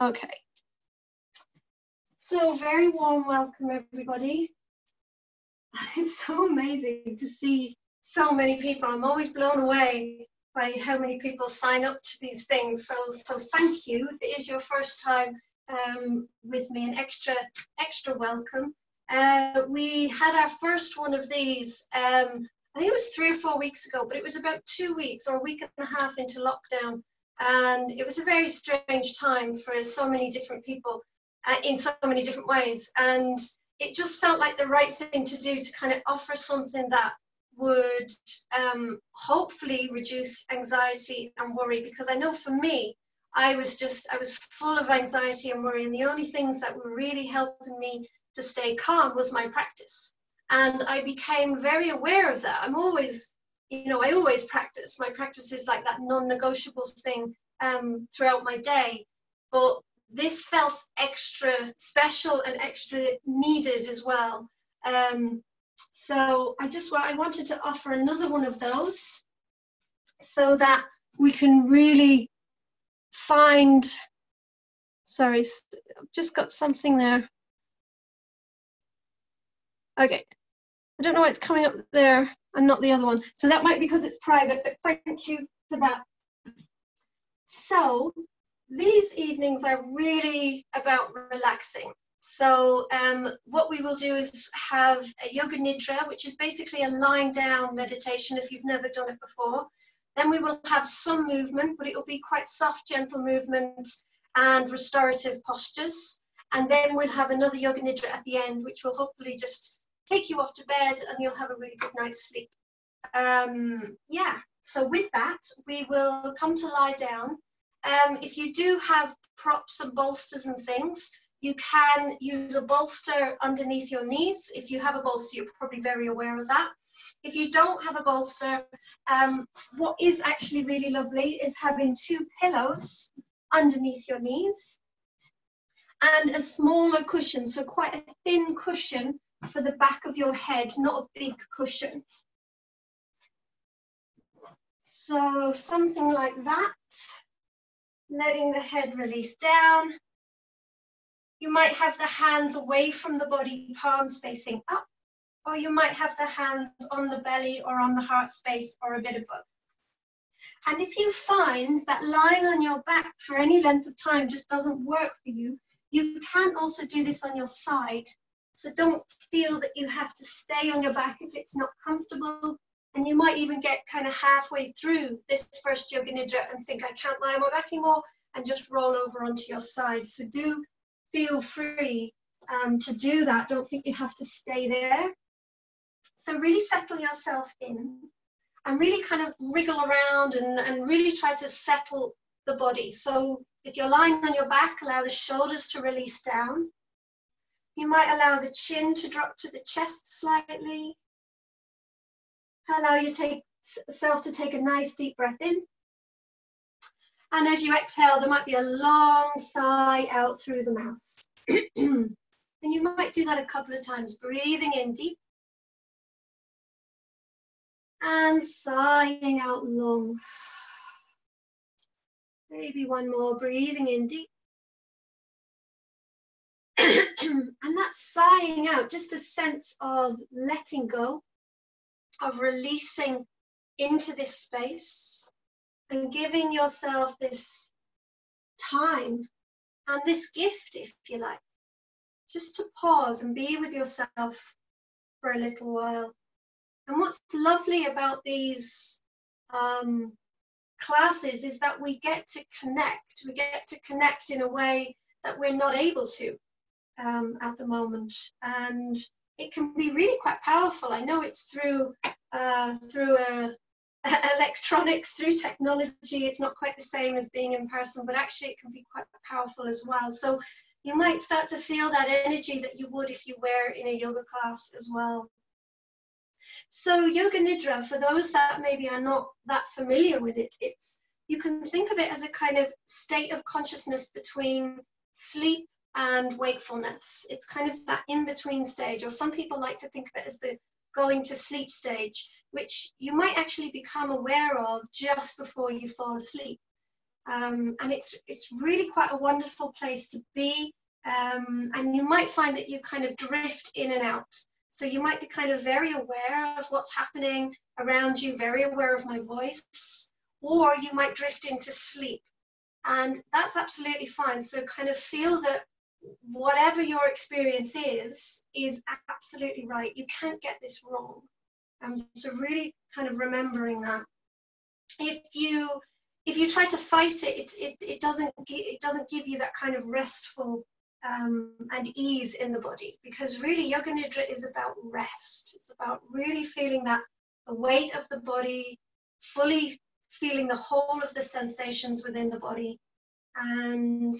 Okay. So very warm welcome, everybody. It's so amazing to see so many people. I'm always blown away by how many people sign up to these things. So, so thank you. If it is your first time um, with me, an extra, extra welcome. Uh, we had our first one of these, um, I think it was three or four weeks ago, but it was about two weeks or a week and a half into lockdown. And it was a very strange time for so many different people uh, in so many different ways. And it just felt like the right thing to do to kind of offer something that would um, hopefully reduce anxiety and worry because I know for me, I was just, I was full of anxiety and worry, and the only things that were really helping me to stay calm was my practice. And I became very aware of that. I'm always, you know, I always practice. My practice is like that non negotiable thing um, throughout my day. But this felt extra special and extra needed as well. Um, so I just I wanted to offer another one of those so that we can really find, sorry, I've just got something there. Okay, I don't know why it's coming up there and not the other one. So that might be because it's private, but thank you for that. So these evenings are really about relaxing. So um, what we will do is have a yoga nidra, which is basically a lying down meditation if you've never done it before. Then we will have some movement, but it will be quite soft, gentle movement and restorative postures. And then we'll have another yoga nidra at the end, which will hopefully just take you off to bed and you'll have a really good night's sleep. Um, yeah, so with that, we will come to lie down. Um, if you do have props and bolsters and things, you can use a bolster underneath your knees. If you have a bolster, you're probably very aware of that. If you don't have a bolster, um, what is actually really lovely is having two pillows underneath your knees and a smaller cushion, so quite a thin cushion for the back of your head, not a big cushion. So something like that, letting the head release down you might have the hands away from the body, palms facing up, or you might have the hands on the belly or on the heart space or a bit of both. And if you find that lying on your back for any length of time just doesn't work for you, you can also do this on your side. So don't feel that you have to stay on your back if it's not comfortable. And you might even get kind of halfway through this first yoga nidra and think, I can't lie on my back anymore, and just roll over onto your side. So do feel free um, to do that. Don't think you have to stay there. So really settle yourself in and really kind of wriggle around and, and really try to settle the body. So if you're lying on your back, allow the shoulders to release down. You might allow the chin to drop to the chest slightly. Allow yourself to take a nice deep breath in. And as you exhale, there might be a long sigh out through the mouth. and you might do that a couple of times, breathing in deep and sighing out long. Maybe one more, breathing in deep. and that's sighing out, just a sense of letting go, of releasing into this space and giving yourself this time and this gift, if you like, just to pause and be with yourself for a little while. And what's lovely about these um, classes is that we get to connect. We get to connect in a way that we're not able to um, at the moment, and it can be really quite powerful. I know it's through uh, through a, electronics through technology. It's not quite the same as being in person but actually it can be quite powerful as well. So you might start to feel that energy that you would if you were in a yoga class as well. So yoga nidra for those that maybe are not that familiar with it it's you can think of it as a kind of state of consciousness between sleep and wakefulness it's kind of that in between stage or some people like to think of it as the going to sleep stage which you might actually become aware of just before you fall asleep. Um, and it's it's really quite a wonderful place to be. Um, and you might find that you kind of drift in and out. So you might be kind of very aware of what's happening around you, very aware of my voice, or you might drift into sleep. And that's absolutely fine. So kind of feel that whatever your experience is, is absolutely right. You can't get this wrong. Um, so really kind of remembering that. If you if you try to fight it, it, it, it doesn't it doesn't give you that kind of restful um, and ease in the body because really yoga nidra is about rest. It's about really feeling that the weight of the body, fully feeling the whole of the sensations within the body, and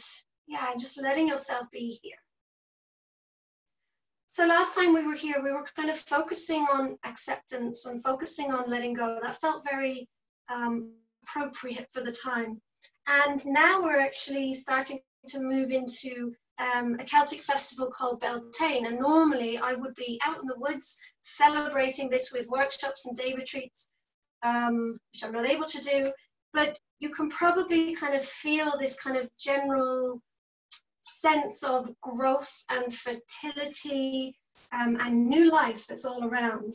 yeah, just letting yourself be here. So last time we were here, we were kind of focusing on acceptance and focusing on letting go. That felt very um, appropriate for the time. And now we're actually starting to move into um, a Celtic festival called Beltane. And normally I would be out in the woods celebrating this with workshops and day retreats, um, which I'm not able to do. But you can probably kind of feel this kind of general sense of growth and fertility um, and new life that's all around.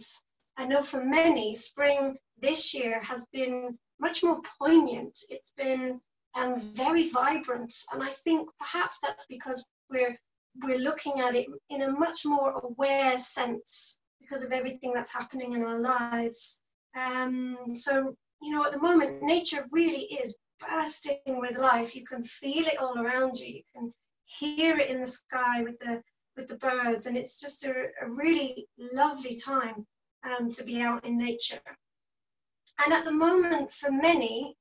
I know for many, spring this year has been much more poignant. It's been um, very vibrant, and I think perhaps that's because we're we're looking at it in a much more aware sense because of everything that's happening in our lives. Um, so you know, at the moment, nature really is bursting with life. You can feel it all around you. You can hear it in the sky with the with the birds, and it's just a, a really lovely time um, to be out in nature. And at the moment, for many,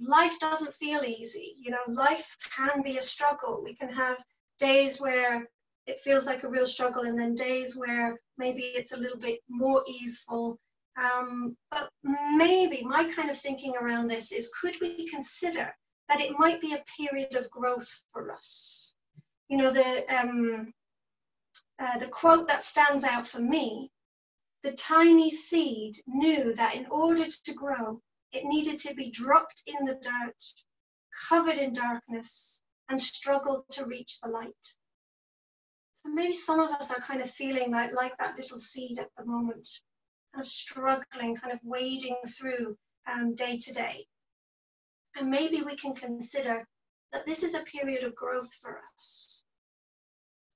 life doesn't feel easy. You know, life can be a struggle. We can have days where it feels like a real struggle, and then days where maybe it's a little bit more easeful. Um, but maybe my kind of thinking around this is could we consider that it might be a period of growth for us. You know, the, um, uh, the quote that stands out for me the tiny seed knew that in order to grow, it needed to be dropped in the dirt, covered in darkness, and struggled to reach the light. So maybe some of us are kind of feeling like, like that little seed at the moment, kind of struggling, kind of wading through um, day to day. And maybe we can consider that this is a period of growth for us.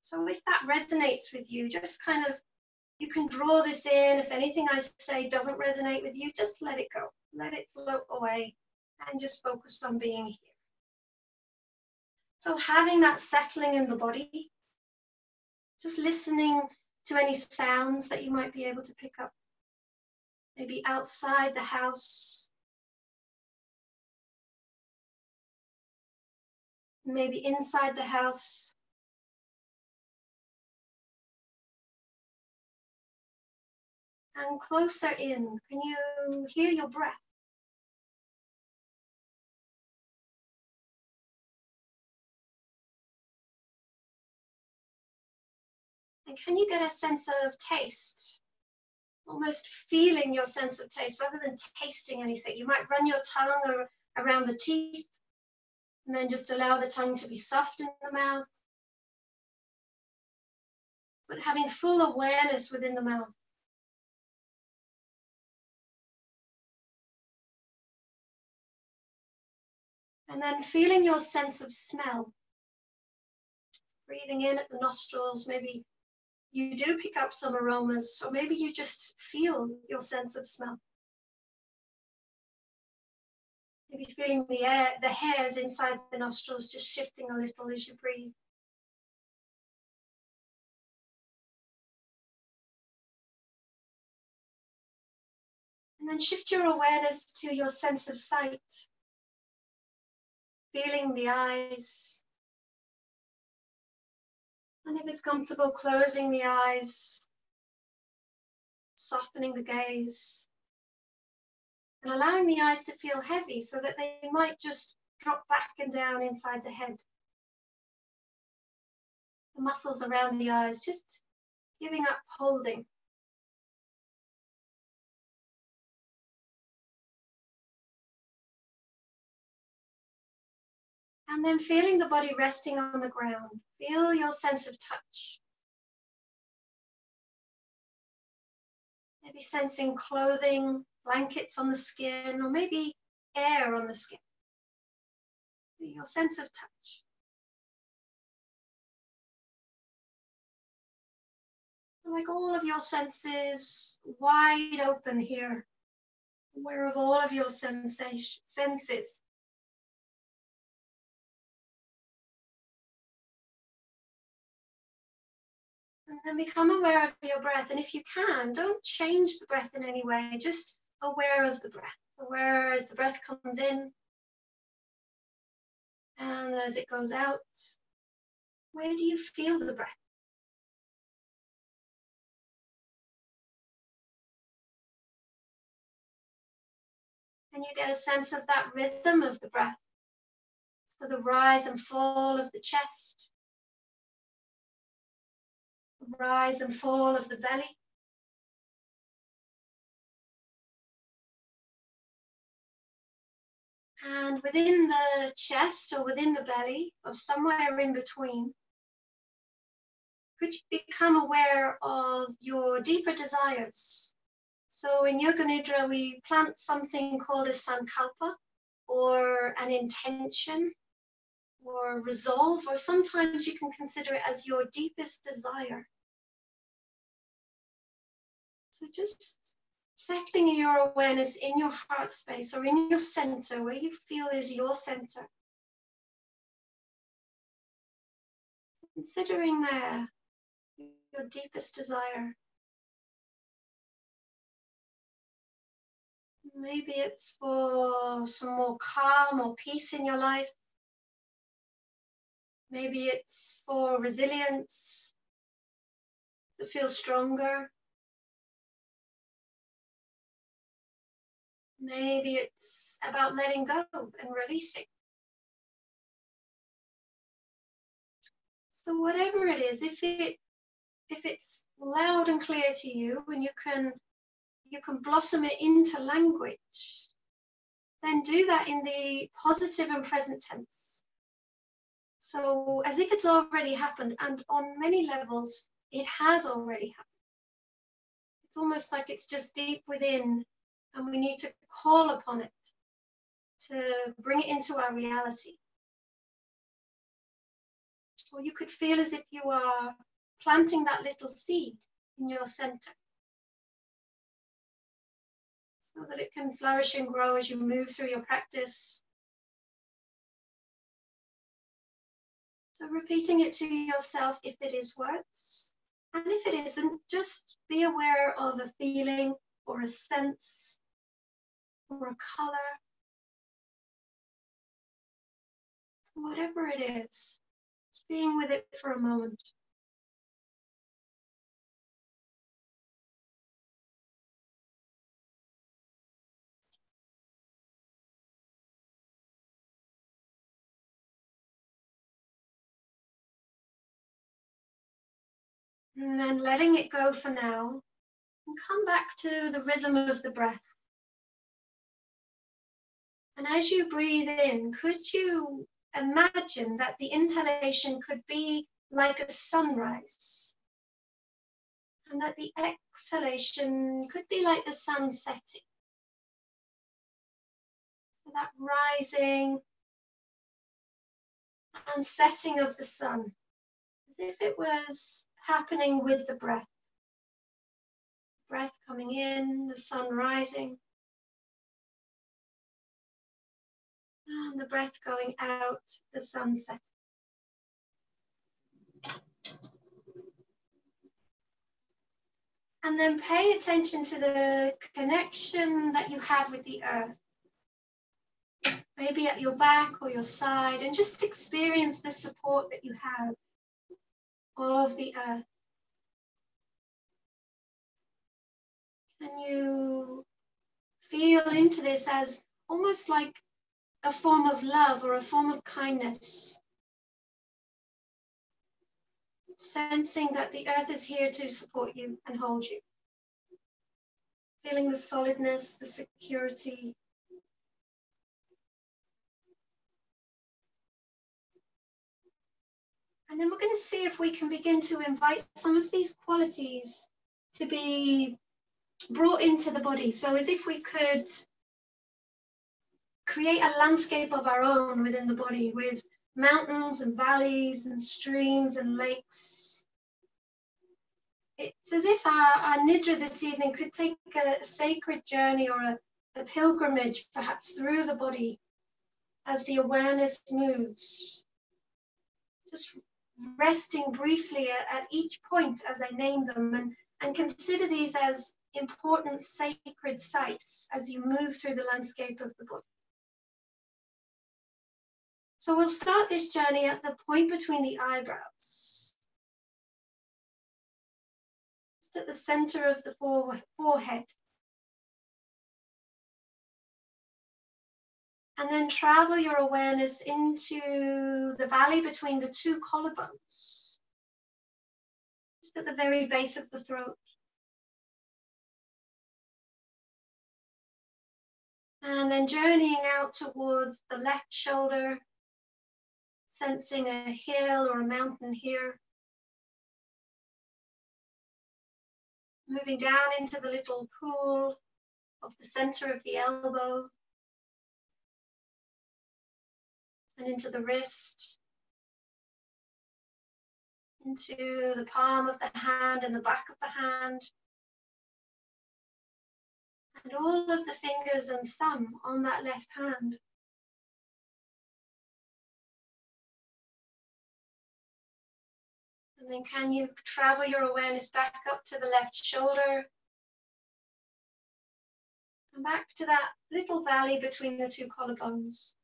So if that resonates with you, just kind of, you can draw this in. If anything I say doesn't resonate with you, just let it go. Let it float away and just focus on being here. So having that settling in the body, just listening to any sounds that you might be able to pick up. Maybe outside the house, maybe inside the house. And closer in, can you hear your breath? And can you get a sense of taste? Almost feeling your sense of taste rather than tasting anything. You might run your tongue around the teeth and then just allow the tongue to be soft in the mouth. But having full awareness within the mouth. And then feeling your sense of smell. Breathing in at the nostrils, maybe you do pick up some aromas, or maybe you just feel your sense of smell. Maybe feeling the air, the hairs inside the nostrils just shifting a little as you breathe. And then shift your awareness to your sense of sight. Feeling the eyes. And if it's comfortable, closing the eyes, softening the gaze and allowing the eyes to feel heavy so that they might just drop back and down inside the head. The muscles around the eyes just giving up holding. And then feeling the body resting on the ground. Feel your sense of touch. Maybe sensing clothing, blankets on the skin, or maybe air on the skin. Your sense of touch. like all of your senses wide open here, aware of all of your sensation, senses. And then become aware of your breath. And if you can, don't change the breath in any way, just aware of the breath, aware as the breath comes in and as it goes out. Where do you feel the breath? And you get a sense of that rhythm of the breath. So the rise and fall of the chest, rise and fall of the belly. And within the chest or within the belly or somewhere in between, could you become aware of your deeper desires? So in Yoga Nidra, we plant something called a sankalpa or an intention or resolve, or sometimes you can consider it as your deepest desire. So just settling your awareness in your heart space or in your center, where you feel is your center. Considering there your deepest desire. Maybe it's for some more calm or peace in your life. Maybe it's for resilience to feel stronger. Maybe it's about letting go and releasing. So whatever it is, if it if it's loud and clear to you and you can you can blossom it into language, then do that in the positive and present tense. So, as if it's already happened, and on many levels, it has already happened. It's almost like it's just deep within, and we need to call upon it to bring it into our reality. Or you could feel as if you are planting that little seed in your center so that it can flourish and grow as you move through your practice. So repeating it to yourself if it is words, and if it isn't, just be aware of a feeling or a sense or a color, whatever it is, just being with it for a moment. And then letting it go for now. And come back to the rhythm of the breath. And as you breathe in, could you imagine that the inhalation could be like a sunrise? And that the exhalation could be like the sun setting. So that rising and setting of the sun, as if it was happening with the breath. Breath coming in, the sun rising. And the breath going out, the sun setting. And then pay attention to the connection that you have with the earth. Maybe at your back or your side, and just experience the support that you have of the earth. Can you feel into this as almost like a form of love or a form of kindness? Sensing that the earth is here to support you and hold you. Feeling the solidness, the security, And then we're going to see if we can begin to invite some of these qualities to be brought into the body. So as if we could create a landscape of our own within the body with mountains and valleys and streams and lakes. It's as if our, our Nidra this evening could take a sacred journey or a, a pilgrimage perhaps through the body as the awareness moves. Just resting briefly at, each point as I name them and, and consider these as important sacred sites as you move through the landscape of the body. So we'll start this journey at the point between the eyebrows. Just at the center of the forehead. And then travel your awareness into the valley between the two collarbones, just at the very base of the throat. And then journeying out towards the left shoulder, sensing a hill or a mountain here. Moving down into the little pool of the center of the elbow. and into the wrist, into the palm of the hand and the back of the hand, and all of the fingers and thumb on that left hand. Then can you travel your awareness back up to the left shoulder and back to that little valley between the two collarbones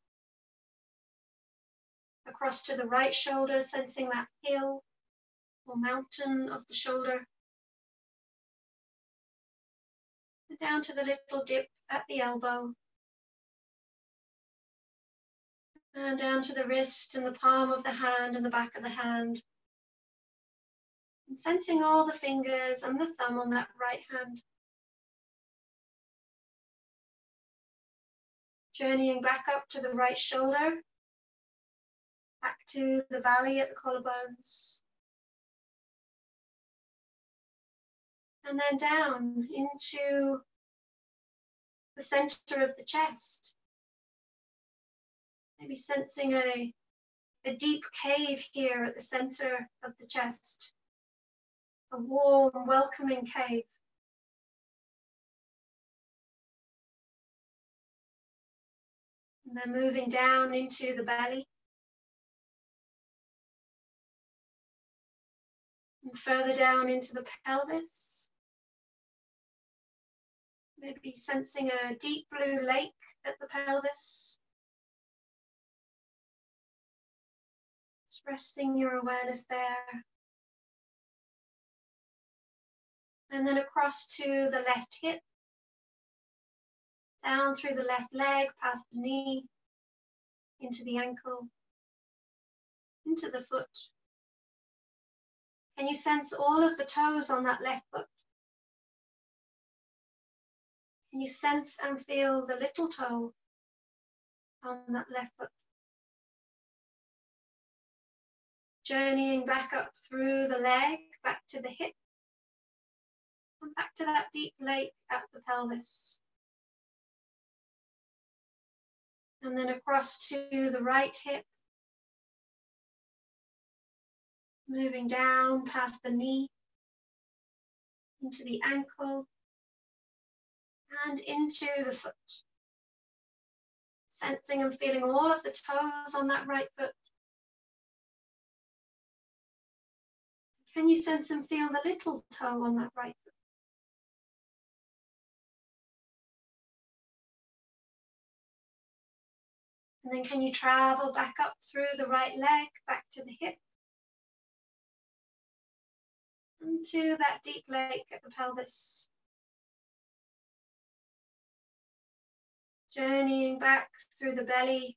across to the right shoulder, sensing that hill or mountain of the shoulder. And down to the little dip at the elbow. And down to the wrist and the palm of the hand and the back of the hand. Sensing all the fingers and the thumb on that right hand. Journeying back up to the right shoulder back to the valley at the collarbones. And then down into the center of the chest. Maybe sensing a, a deep cave here at the center of the chest. A warm, welcoming cave. And then moving down into the belly. and further down into the pelvis. Maybe sensing a deep blue lake at the pelvis. Just resting your awareness there. And then across to the left hip, down through the left leg, past the knee, into the ankle, into the foot. Can you sense all of the toes on that left foot? Can you sense and feel the little toe on that left foot? Journeying back up through the leg, back to the hip, and back to that deep lake at the pelvis. And then across to the right hip, moving down past the knee, into the ankle, and into the foot. Sensing and feeling all of the toes on that right foot. Can you sense and feel the little toe on that right And then can you travel back up through the right leg, back to the hip? into that deep lake at the pelvis. Journeying back through the belly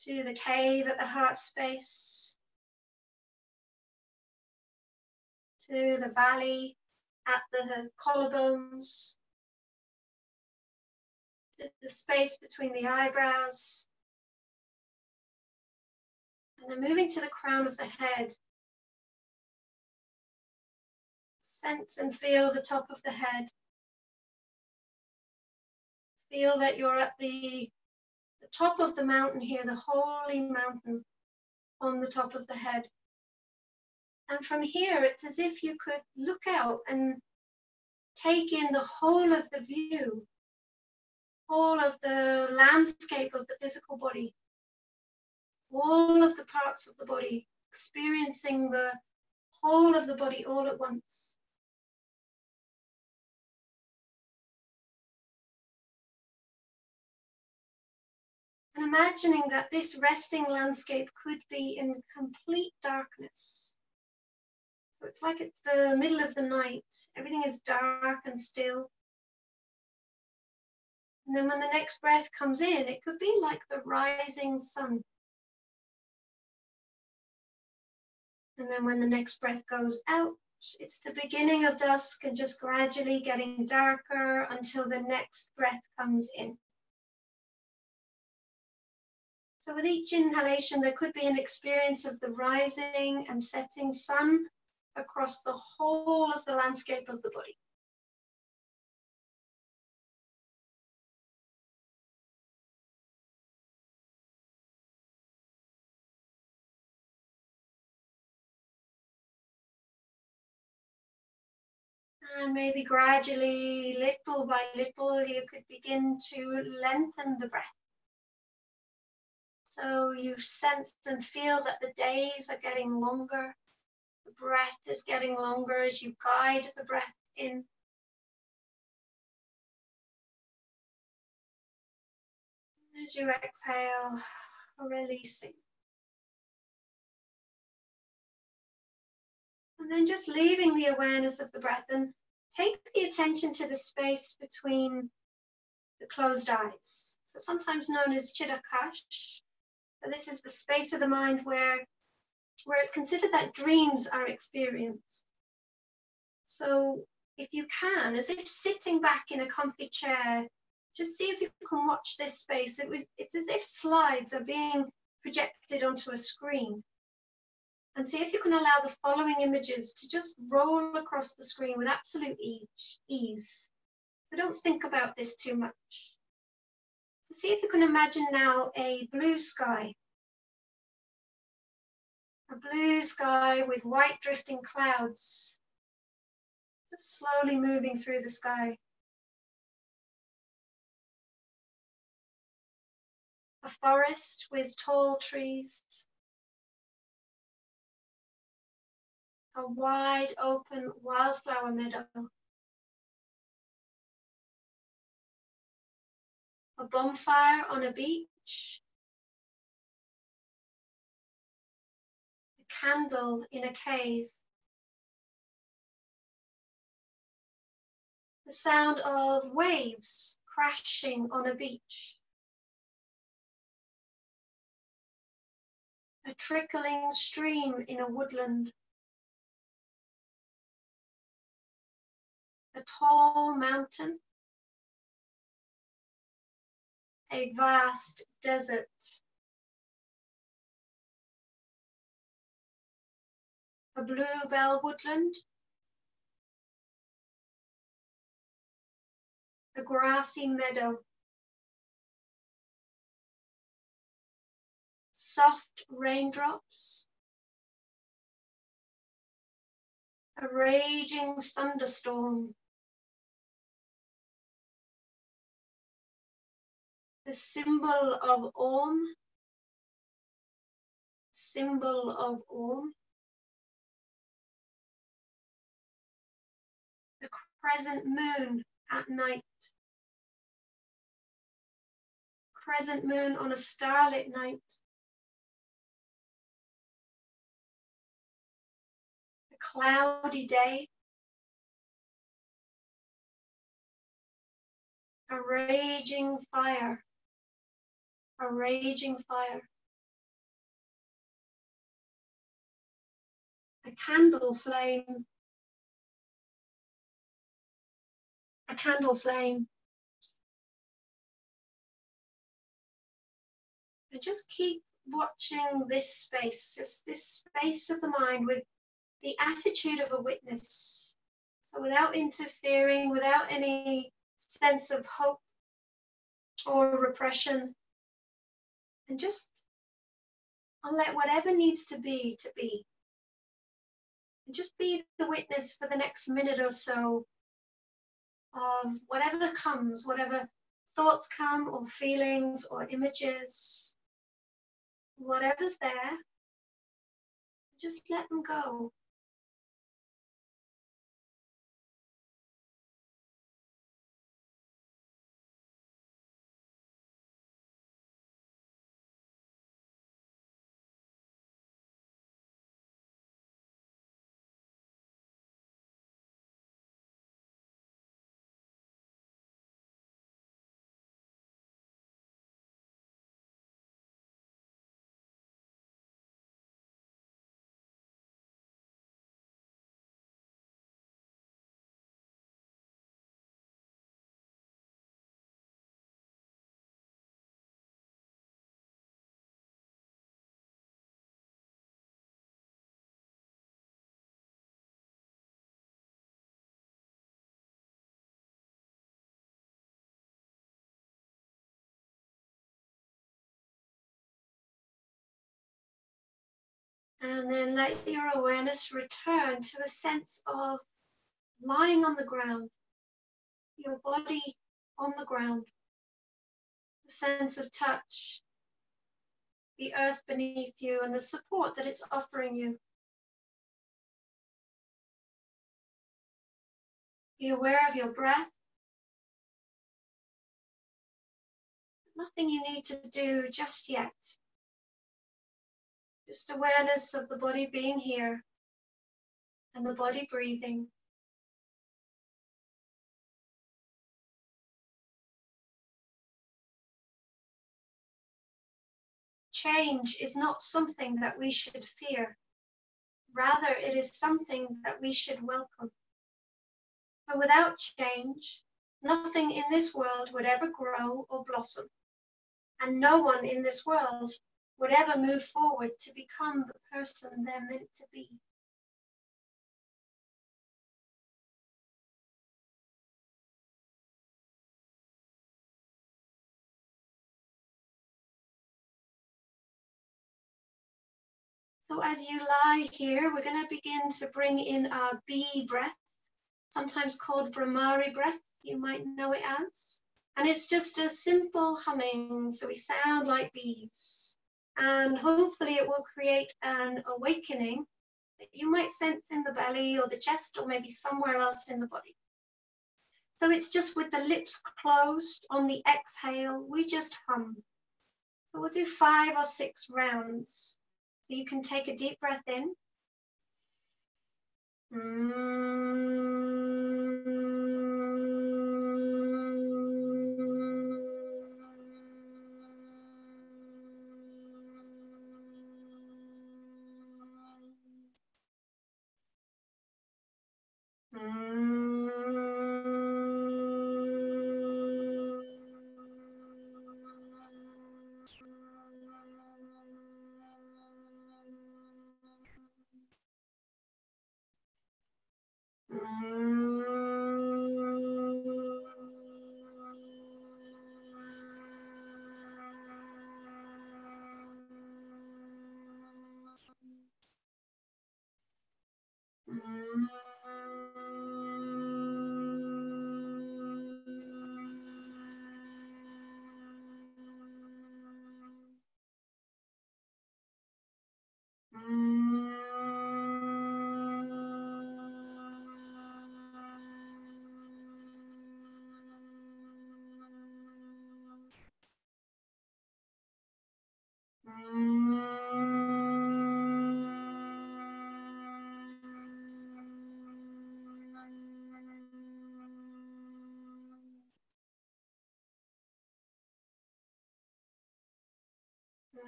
to the cave at the heart space, to the valley at the collarbones, the space between the eyebrows, And then moving to the crown of the head. Sense and feel the top of the head. Feel that you're at the, the top of the mountain here, the holy mountain on the top of the head. And from here, it's as if you could look out and take in the whole of the view, all of the landscape of the physical body, all of the parts of the body, experiencing the whole of the body all at once. And imagining that this resting landscape could be in complete darkness. So it's like it's the middle of the night. Everything is dark and still. And then when the next breath comes in, it could be like the rising sun. And then when the next breath goes out, it's the beginning of dusk and just gradually getting darker until the next breath comes in. So with each inhalation, there could be an experience of the rising and setting sun across the whole of the landscape of the body. And maybe gradually, little by little, you could begin to lengthen the breath. So you sense and feel that the days are getting longer. The breath is getting longer as you guide the breath in. As you exhale, releasing. And then just leaving the awareness of the breath and take the attention to the space between the closed eyes. So sometimes known as Chidaakash. So this is the space of the mind where, where it's considered that dreams are experienced. So if you can, as if sitting back in a comfy chair, just see if you can watch this space. It was, it's as if slides are being projected onto a screen and see if you can allow the following images to just roll across the screen with absolute ease. So don't think about this too much. So see if you can imagine now a blue sky. A blue sky with white drifting clouds, just slowly moving through the sky. A forest with tall trees, a wide open wildflower meadow. A bonfire on a beach. A candle in a cave. The sound of waves crashing on a beach. A trickling stream in a woodland. A tall mountain, a vast desert. A bluebell woodland, a grassy meadow, soft raindrops, a raging thunderstorm. The symbol of Om, symbol of Om, the crescent moon at night, crescent moon on a starlit night, a cloudy day, a raging fire a raging fire. A candle flame. A candle flame. And just keep watching this space, just this space of the mind with the attitude of a witness. So without interfering, without any sense of hope or repression, and just I'll let whatever needs to be to be. And just be the witness for the next minute or so of whatever comes, whatever thoughts come, or feelings, or images, whatever's there, just let them go. And then let your awareness return to a sense of lying on the ground, your body on the ground, the sense of touch, the earth beneath you, and the support that it's offering you. Be aware of your breath. Nothing you need to do just yet. Just awareness of the body being here and the body breathing. Change is not something that we should fear. Rather, it is something that we should welcome. For without change, nothing in this world would ever grow or blossom. And no one in this world would ever move forward to become the person they're meant to be. So as you lie here, we're going to begin to bring in our bee breath, sometimes called Bhramari breath. You might know it as. And it's just a simple humming, so we sound like bees and hopefully it will create an awakening that you might sense in the belly or the chest or maybe somewhere else in the body. So it's just with the lips closed on the exhale, we just hum. So we'll do five or six rounds. So you can take a deep breath in. Mm -hmm.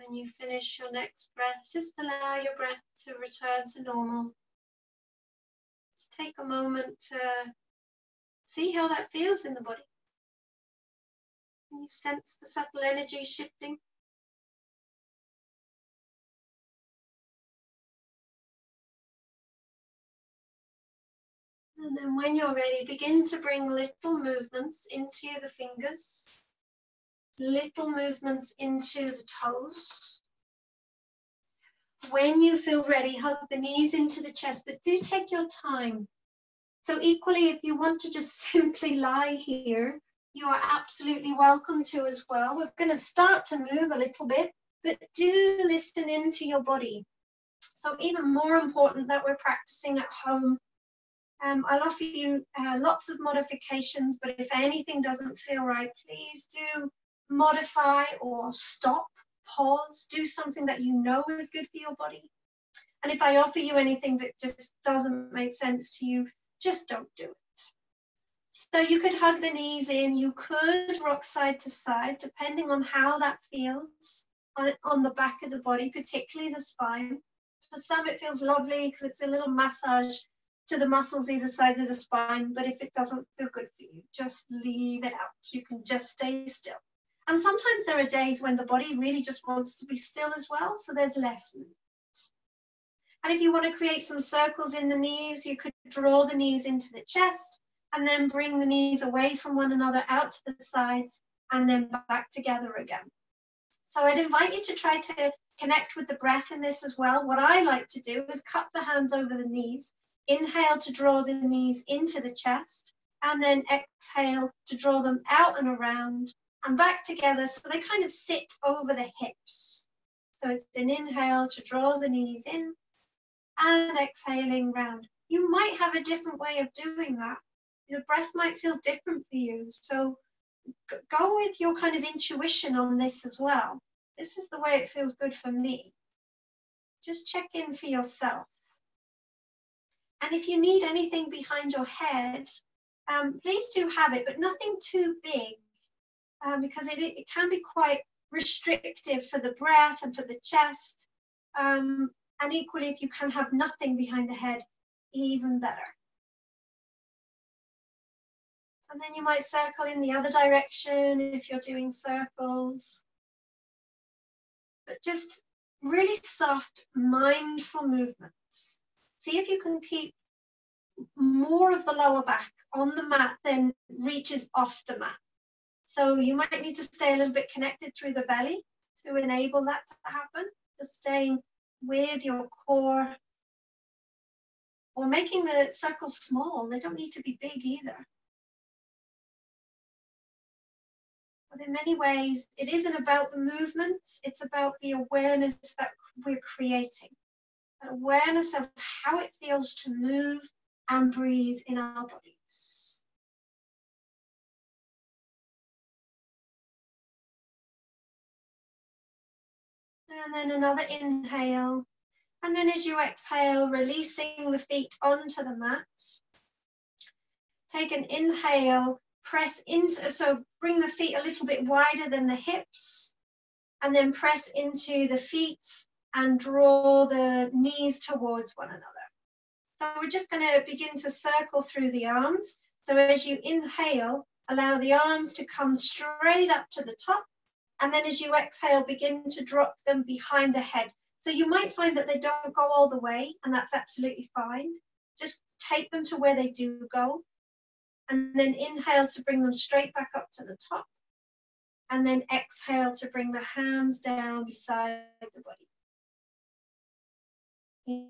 when you finish your next breath, just allow your breath to return to normal. Just take a moment to see how that feels in the body. Can you sense the subtle energy shifting? And then when you're ready, begin to bring little movements into the fingers little movements into the toes. When you feel ready, hug the knees into the chest, but do take your time. So equally, if you want to just simply lie here, you are absolutely welcome to as well. We're going to start to move a little bit, but do listen into your body. So even more important that we're practicing at home. Um, I'll offer you uh, lots of modifications, but if anything doesn't feel right, please do modify or stop, pause, do something that you know is good for your body. And if I offer you anything that just doesn't make sense to you, just don't do it. So you could hug the knees in, you could rock side to side, depending on how that feels on, the back of the body, particularly the spine. For some, it feels lovely because it's a little massage to the muscles either side of the spine. But if it doesn't feel good for you, just leave it out. You can just stay still. And sometimes there are days when the body really just wants to be still as well, so there's less movement. And if you want to create some circles in the knees, you could draw the knees into the chest and then bring the knees away from one another out to the sides and then back together again. So I'd invite you to try to connect with the breath in this as well. What I like to do is cup the hands over the knees, inhale to draw the knees into the chest, and then exhale to draw them out and around and back together so they kind of sit over the hips. So it's an inhale to draw the knees in and exhaling round. You might have a different way of doing that. The breath might feel different for you. So go with your kind of intuition on this as well. This is the way it feels good for me. Just check in for yourself. And if you need anything behind your head, um, please do have it, but nothing too big um, because it, it can be quite restrictive for the breath and for the chest. Um, and equally, if you can have nothing behind the head, even better. And then you might circle in the other direction if you're doing circles. But just really soft, mindful movements. See if you can keep more of the lower back on the mat than reaches off the mat. So you might need to stay a little bit connected through the belly to enable that to happen. Just staying with your core or making the circles small. They don't need to be big either. But in many ways, it isn't about the movement, it's about the awareness that we're creating. Awareness of how it feels to move and breathe in our bodies. And then another inhale. And then as you exhale, releasing the feet onto the mat. Take an inhale press into, so bring the feet a little bit wider than the hips, and then press into the feet and draw the knees towards one another. So we're just going to begin to circle through the arms. So as you inhale, allow the arms to come straight up to the top. And then as you exhale, begin to drop them behind the head. So you might find that they don't go all the way, and that's absolutely fine. Just take them to where they do go and then inhale to bring them straight back up to the top. And then exhale to bring the hands down beside the body.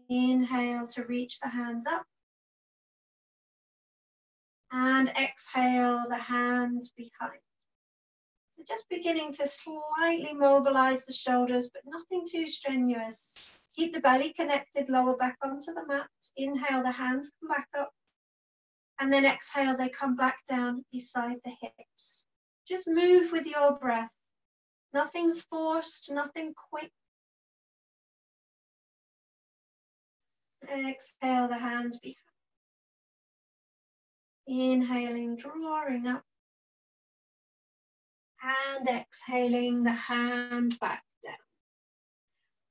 Inhale to reach the hands up. And exhale the hands behind. Just beginning to slightly mobilize the shoulders, but nothing too strenuous. Keep the belly connected, lower back onto the mat. Inhale, the hands come back up. And then exhale, they come back down beside the hips. Just move with your breath. Nothing forced, nothing quick. Exhale, the hands behind. Inhaling, drawing up. And exhaling, the hands back. Down.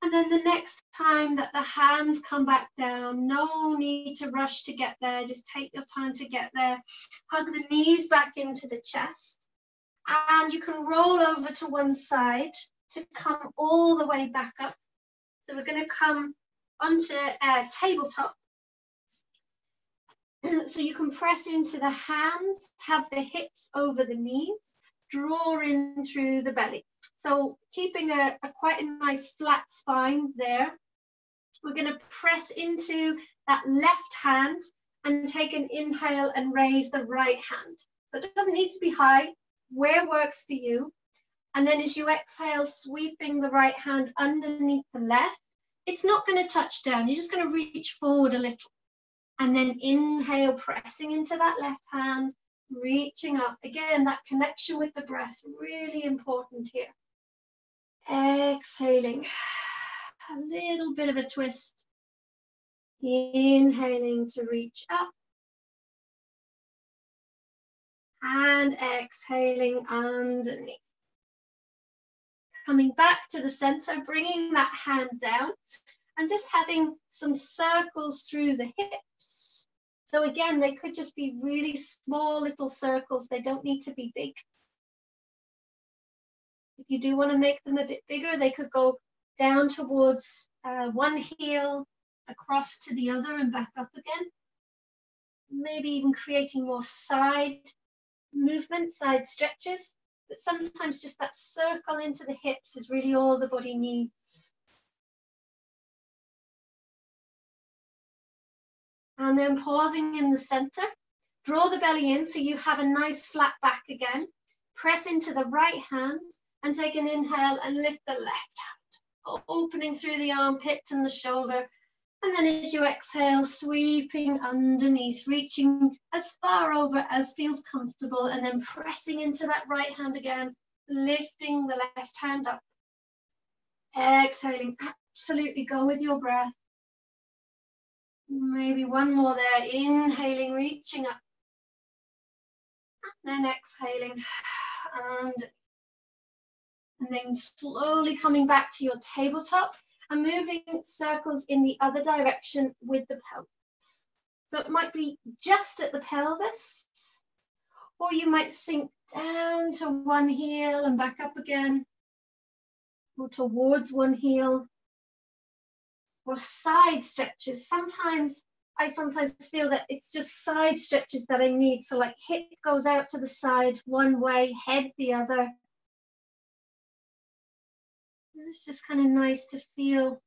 And then the next time that the hands come back down, no need to rush to get there. Just take your time to get there. Hug the knees back into the chest. And you can roll over to one side to come all the way back up. So we're going to come onto a tabletop. so you can press into the hands, have the hips over the knees, draw in through the belly. So keeping a, a quite a nice flat spine there. We're going to press into that left hand and take an inhale and raise the right hand. So it doesn't need to be high, where works for you. And then as you exhale, sweeping the right hand underneath the left, it's not going to touch down. You're just going to reach forward a little. And then inhale, pressing into that left hand, reaching up. Again, that connection with the breath, really important here. Exhaling, a little bit of a twist. Inhaling to reach up. And exhaling underneath. Coming back to the center, bringing that hand down and just having some circles through the hips. So again, they could just be really small little circles. They don't need to be big. If you do want to make them a bit bigger, they could go down towards uh, one heel, across to the other and back up again. Maybe even creating more side movement, side stretches. But sometimes just that circle into the hips is really all the body needs. And then pausing in the center, draw the belly in so you have a nice flat back again. Press into the right hand and take an inhale and lift the left hand, opening through the armpit and the shoulder. And then as you exhale, sweeping underneath, reaching as far over as feels comfortable, and then pressing into that right hand again, lifting the left hand up. Exhaling, absolutely go with your breath. Maybe one more there. Inhaling, reaching up. Then exhaling. And, and then slowly coming back to your tabletop and moving circles in the other direction with the pelvis. So it might be just at the pelvis, or you might sink down to one heel and back up again, or towards one heel or side stretches. Sometimes I sometimes feel that it's just side stretches that I need. So like hip goes out to the side one way, head the other. And it's just kind of nice to feel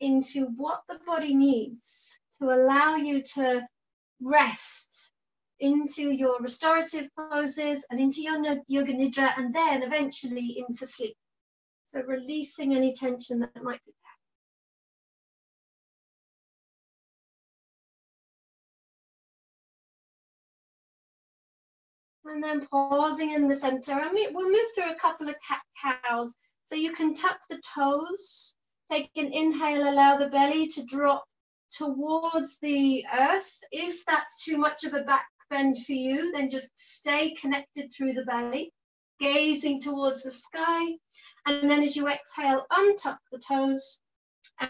into what the body needs to allow you to rest into your restorative poses and into your yoga nidra and then eventually into sleep. So releasing any tension that might be and then pausing in the center. And we'll move through a couple of cat cows. So you can tuck the toes, take an inhale, allow the belly to drop towards the earth. If that's too much of a back bend for you, then just stay connected through the belly, gazing towards the sky. And then as you exhale, untuck the toes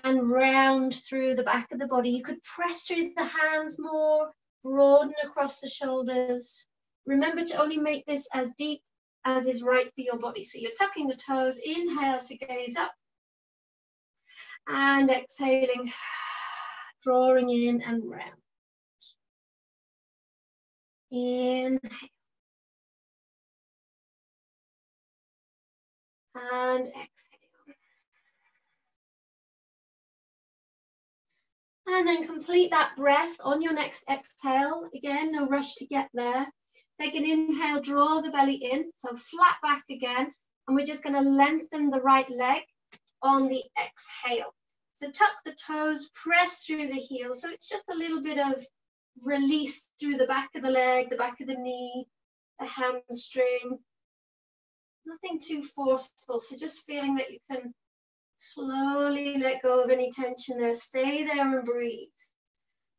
and round through the back of the body. You could press through the hands more, broaden across the shoulders, Remember to only make this as deep as is right for your body. So you're tucking the toes, inhale to gaze up, and exhaling, drawing in and round. Inhale. And exhale. And then complete that breath on your next exhale. Again, no rush to get there. Take an inhale, draw the belly in, so flat back again. And we're just gonna lengthen the right leg on the exhale. So tuck the toes, press through the heels. So it's just a little bit of release through the back of the leg, the back of the knee, the hamstring. Nothing too forceful. So just feeling that you can slowly let go of any tension there. Stay there and breathe.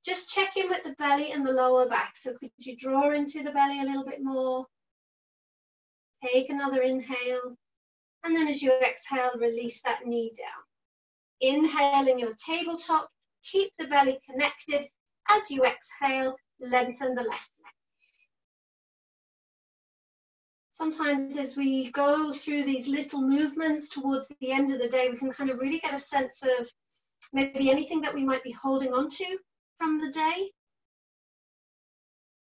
Just check in with the belly and the lower back. So could you draw into the belly a little bit more? Take another inhale. And then as you exhale, release that knee down. Inhale in your tabletop. Keep the belly connected. As you exhale, lengthen the left leg. Sometimes as we go through these little movements towards the end of the day, we can kind of really get a sense of maybe anything that we might be holding on to from the day.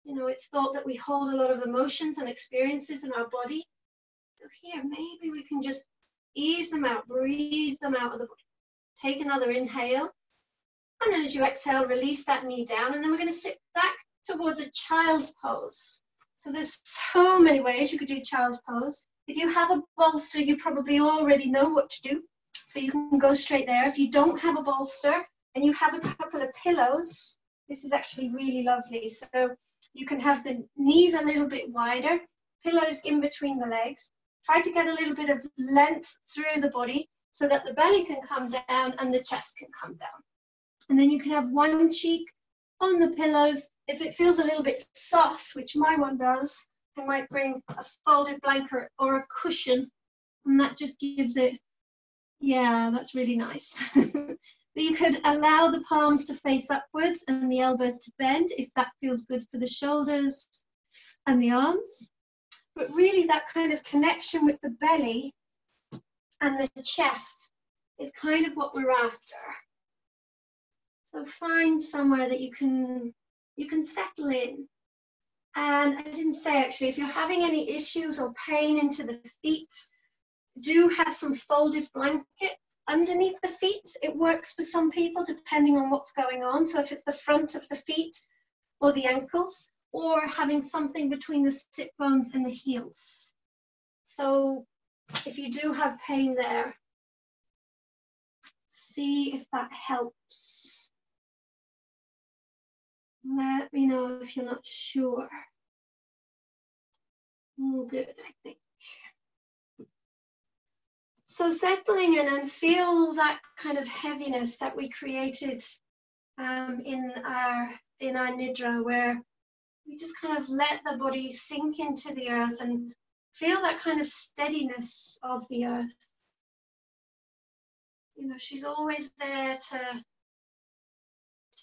You know, it's thought that we hold a lot of emotions and experiences in our body. So here, maybe we can just ease them out, breathe them out of the body. Take another inhale. And then as you exhale, release that knee down. And then we're going to sit back towards a child's pose. So there's so many ways you could do child's pose. If you have a bolster, you probably already know what to do. So you can go straight there. If you don't have a bolster and you have a couple of pillows, this is actually really lovely. So you can have the knees a little bit wider, pillows in between the legs. Try to get a little bit of length through the body so that the belly can come down and the chest can come down. And then you can have one cheek on the pillows. If it feels a little bit soft, which my one does, I might bring a folded blanket or a cushion, and that just gives it, yeah, that's really nice. So you could allow the palms to face upwards and the elbows to bend if that feels good for the shoulders and the arms. But really that kind of connection with the belly and the chest is kind of what we're after. So find somewhere that you can you can settle in. And I didn't say actually, if you're having any issues or pain into the feet, do have some folded blankets underneath the feet. It works for some people depending on what's going on. So if it's the front of the feet or the ankles, or having something between the sit bones and the heels. So if you do have pain there, see if that helps. Let me know if you're not sure. Good, I think. So settling in and feel that kind of heaviness that we created um, in our in our nidra, where we just kind of let the body sink into the earth and feel that kind of steadiness of the earth. You know, she's always there to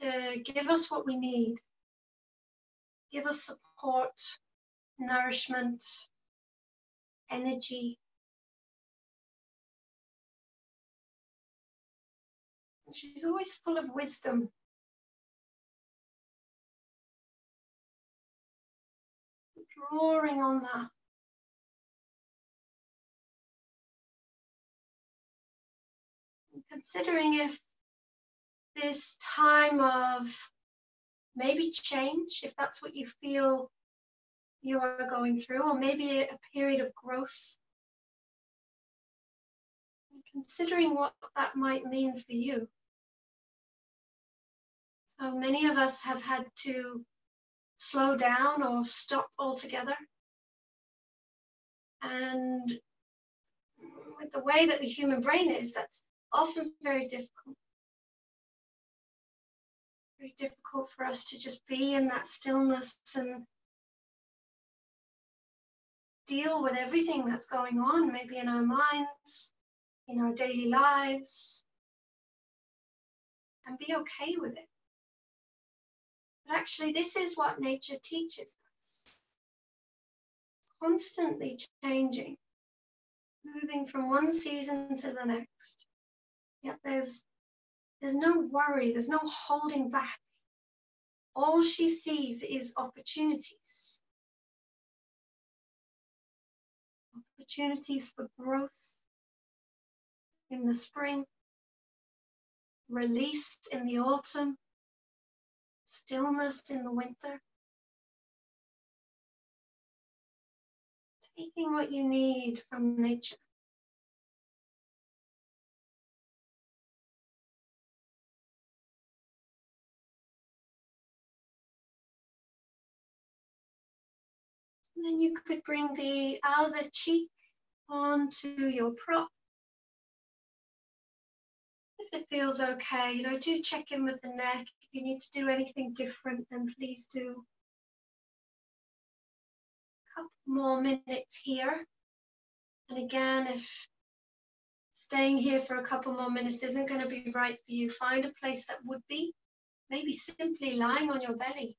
to give us what we need, give us support, nourishment, energy. She's always full of wisdom. Drawing on that. considering if this time of maybe change, if that's what you feel you are going through, or maybe a period of growth considering what that might mean for you. So many of us have had to slow down or stop altogether. And with the way that the human brain is, that's often very difficult. Very difficult for us to just be in that stillness and deal with everything that's going on, maybe in our minds, in our daily lives, and be okay with it. Actually, this is what nature teaches us constantly changing, moving from one season to the next. Yet there's, there's no worry, there's no holding back. All she sees is opportunities. Opportunities for growth in the spring, release in the autumn, stillness in the winter. Taking what you need from nature. And then you could bring the other cheek onto your prop. If it feels okay, you know, do check in with the neck you need to do anything different, then please do. A couple more minutes here. And again, if staying here for a couple more minutes isn't going to be right for you, find a place that would be. Maybe simply lying on your belly.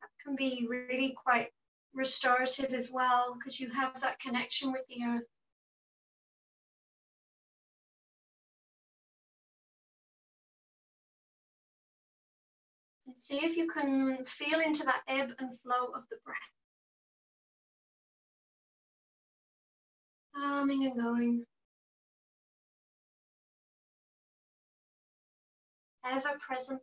That can be really quite restorative as well because you have that connection with the earth. See if you can feel into that ebb and flow of the breath. Coming and going. Ever present.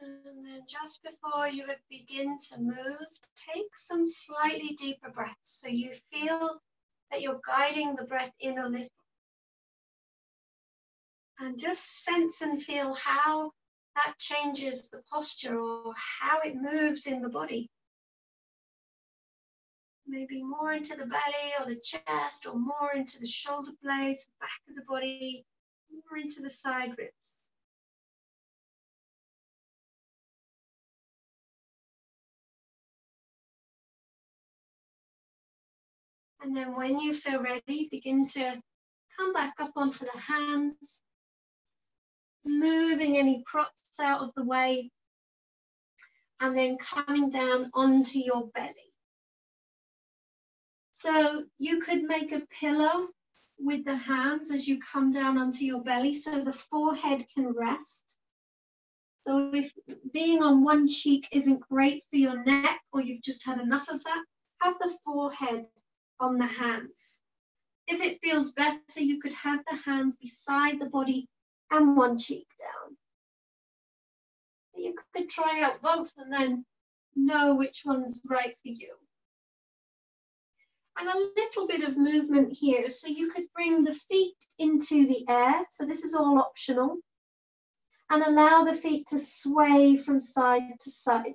And then just before you begin to move, take some slightly deeper breaths so you feel that you're guiding the breath in a little. And just sense and feel how that changes the posture or how it moves in the body. Maybe more into the belly or the chest or more into the shoulder blades, back of the body, more into the side ribs. And then when you feel ready, begin to come back up onto the hands, moving any props out of the way, and then coming down onto your belly. So you could make a pillow with the hands as you come down onto your belly so the forehead can rest. So if being on one cheek isn't great for your neck or you've just had enough of that, have the forehead on the hands. If it feels better, you could have the hands beside the body and one cheek down. You could try out both and then know which one's right for you. And a little bit of movement here. So you could bring the feet into the air. So this is all optional. And allow the feet to sway from side to side.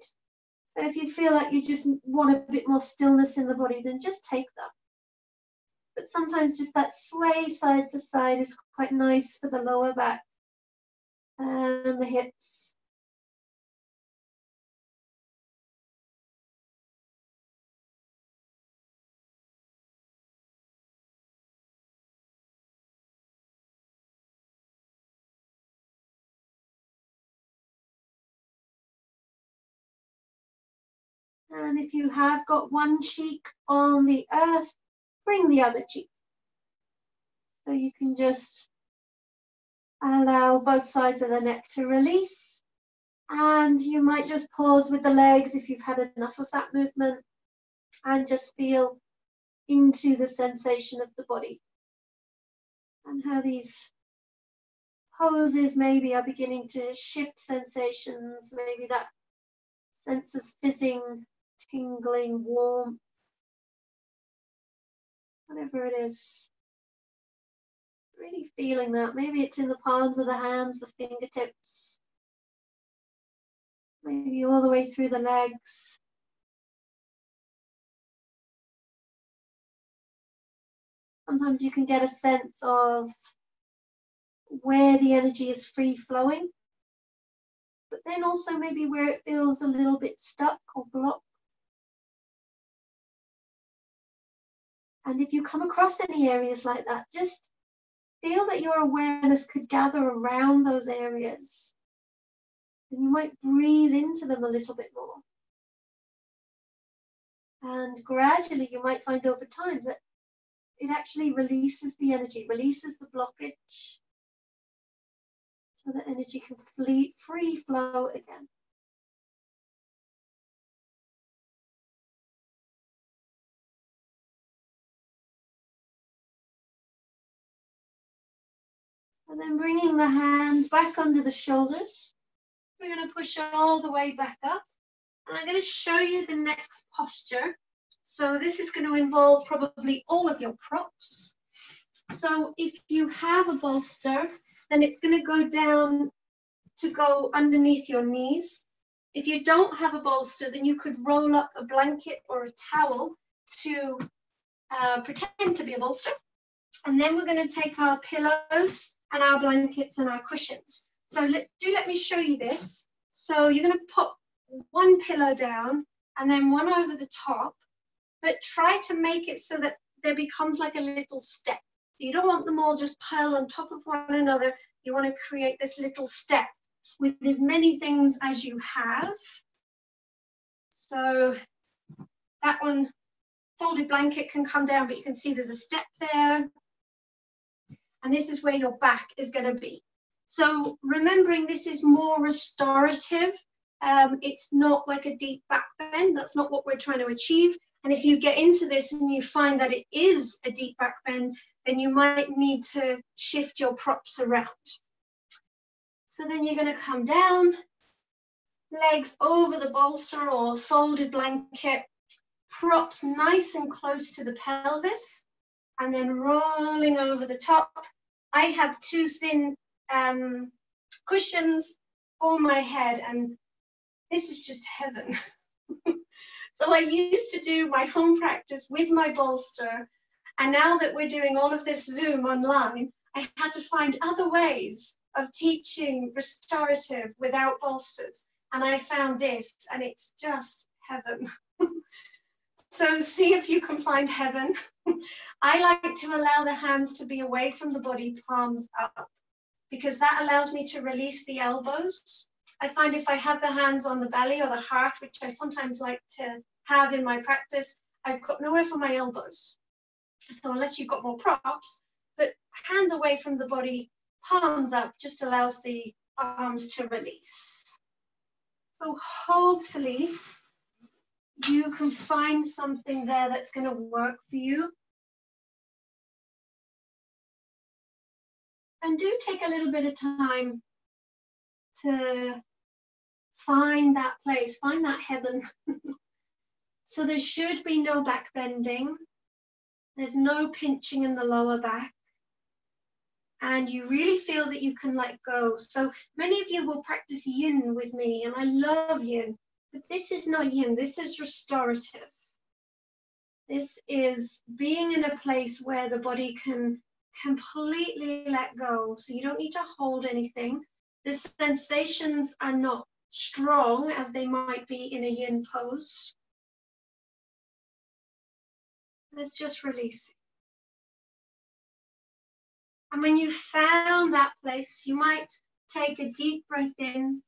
So if you feel like you just want a bit more stillness in the body, then just take that. But sometimes just that sway side to side is quite nice for the lower back and the hips. And if you have got one cheek on the earth, bring the other cheek. So you can just allow both sides of the neck to release. And you might just pause with the legs if you've had enough of that movement and just feel into the sensation of the body and how these poses maybe are beginning to shift sensations, maybe that sense of fizzing tingling, warmth, whatever it is. Really feeling that. Maybe it's in the palms of the hands, the fingertips, maybe all the way through the legs. Sometimes you can get a sense of where the energy is free flowing, but then also maybe where it feels a little bit stuck or blocked. And if you come across any areas like that, just feel that your awareness could gather around those areas. And you might breathe into them a little bit more. And gradually, you might find over time that it actually releases the energy, releases the blockage. so that energy can free, free flow again. And then bringing the hands back under the shoulders. We're going to push all the way back up. And I'm going to show you the next posture. So this is going to involve probably all of your props. So if you have a bolster, then it's going to go down to go underneath your knees. If you don't have a bolster, then you could roll up a blanket or a towel to uh, pretend to be a bolster. And then we're going to take our pillows and our blankets and our cushions. So let, do let me show you this. So you're going to put one pillow down and then one over the top, but try to make it so that there becomes like a little step. You don't want them all just piled on top of one another. You want to create this little step with as many things as you have. So that one, folded blanket can come down, but you can see there's a step there and this is where your back is going to be. So remembering this is more restorative, um, it's not like a deep back bend, that's not what we're trying to achieve. And if you get into this and you find that it is a deep back bend, then you might need to shift your props around. So then you're going to come down, legs over the bolster or folded blanket, props nice and close to the pelvis and then rolling over the top. I have two thin um, cushions for my head, and this is just heaven. so I used to do my home practice with my bolster, and now that we're doing all of this Zoom online, I had to find other ways of teaching restorative without bolsters. And I found this, and it's just heaven. So see if you can find heaven. I like to allow the hands to be away from the body, palms up, because that allows me to release the elbows. I find if I have the hands on the belly or the heart, which I sometimes like to have in my practice, I've got nowhere for my elbows. So unless you've got more props, but hands away from the body, palms up, just allows the arms to release. So hopefully you can find something there that's going to work for you. And do take a little bit of time to find that place, find that heaven. so there should be no back bending. There's no pinching in the lower back. And you really feel that you can let go. So many of you will practice yin with me, and I love yin. But this is not yin, this is restorative. This is being in a place where the body can completely let go. So you don't need to hold anything. The sensations are not strong as they might be in a yin pose. Let's just release. And when you found that place, you might take a deep breath in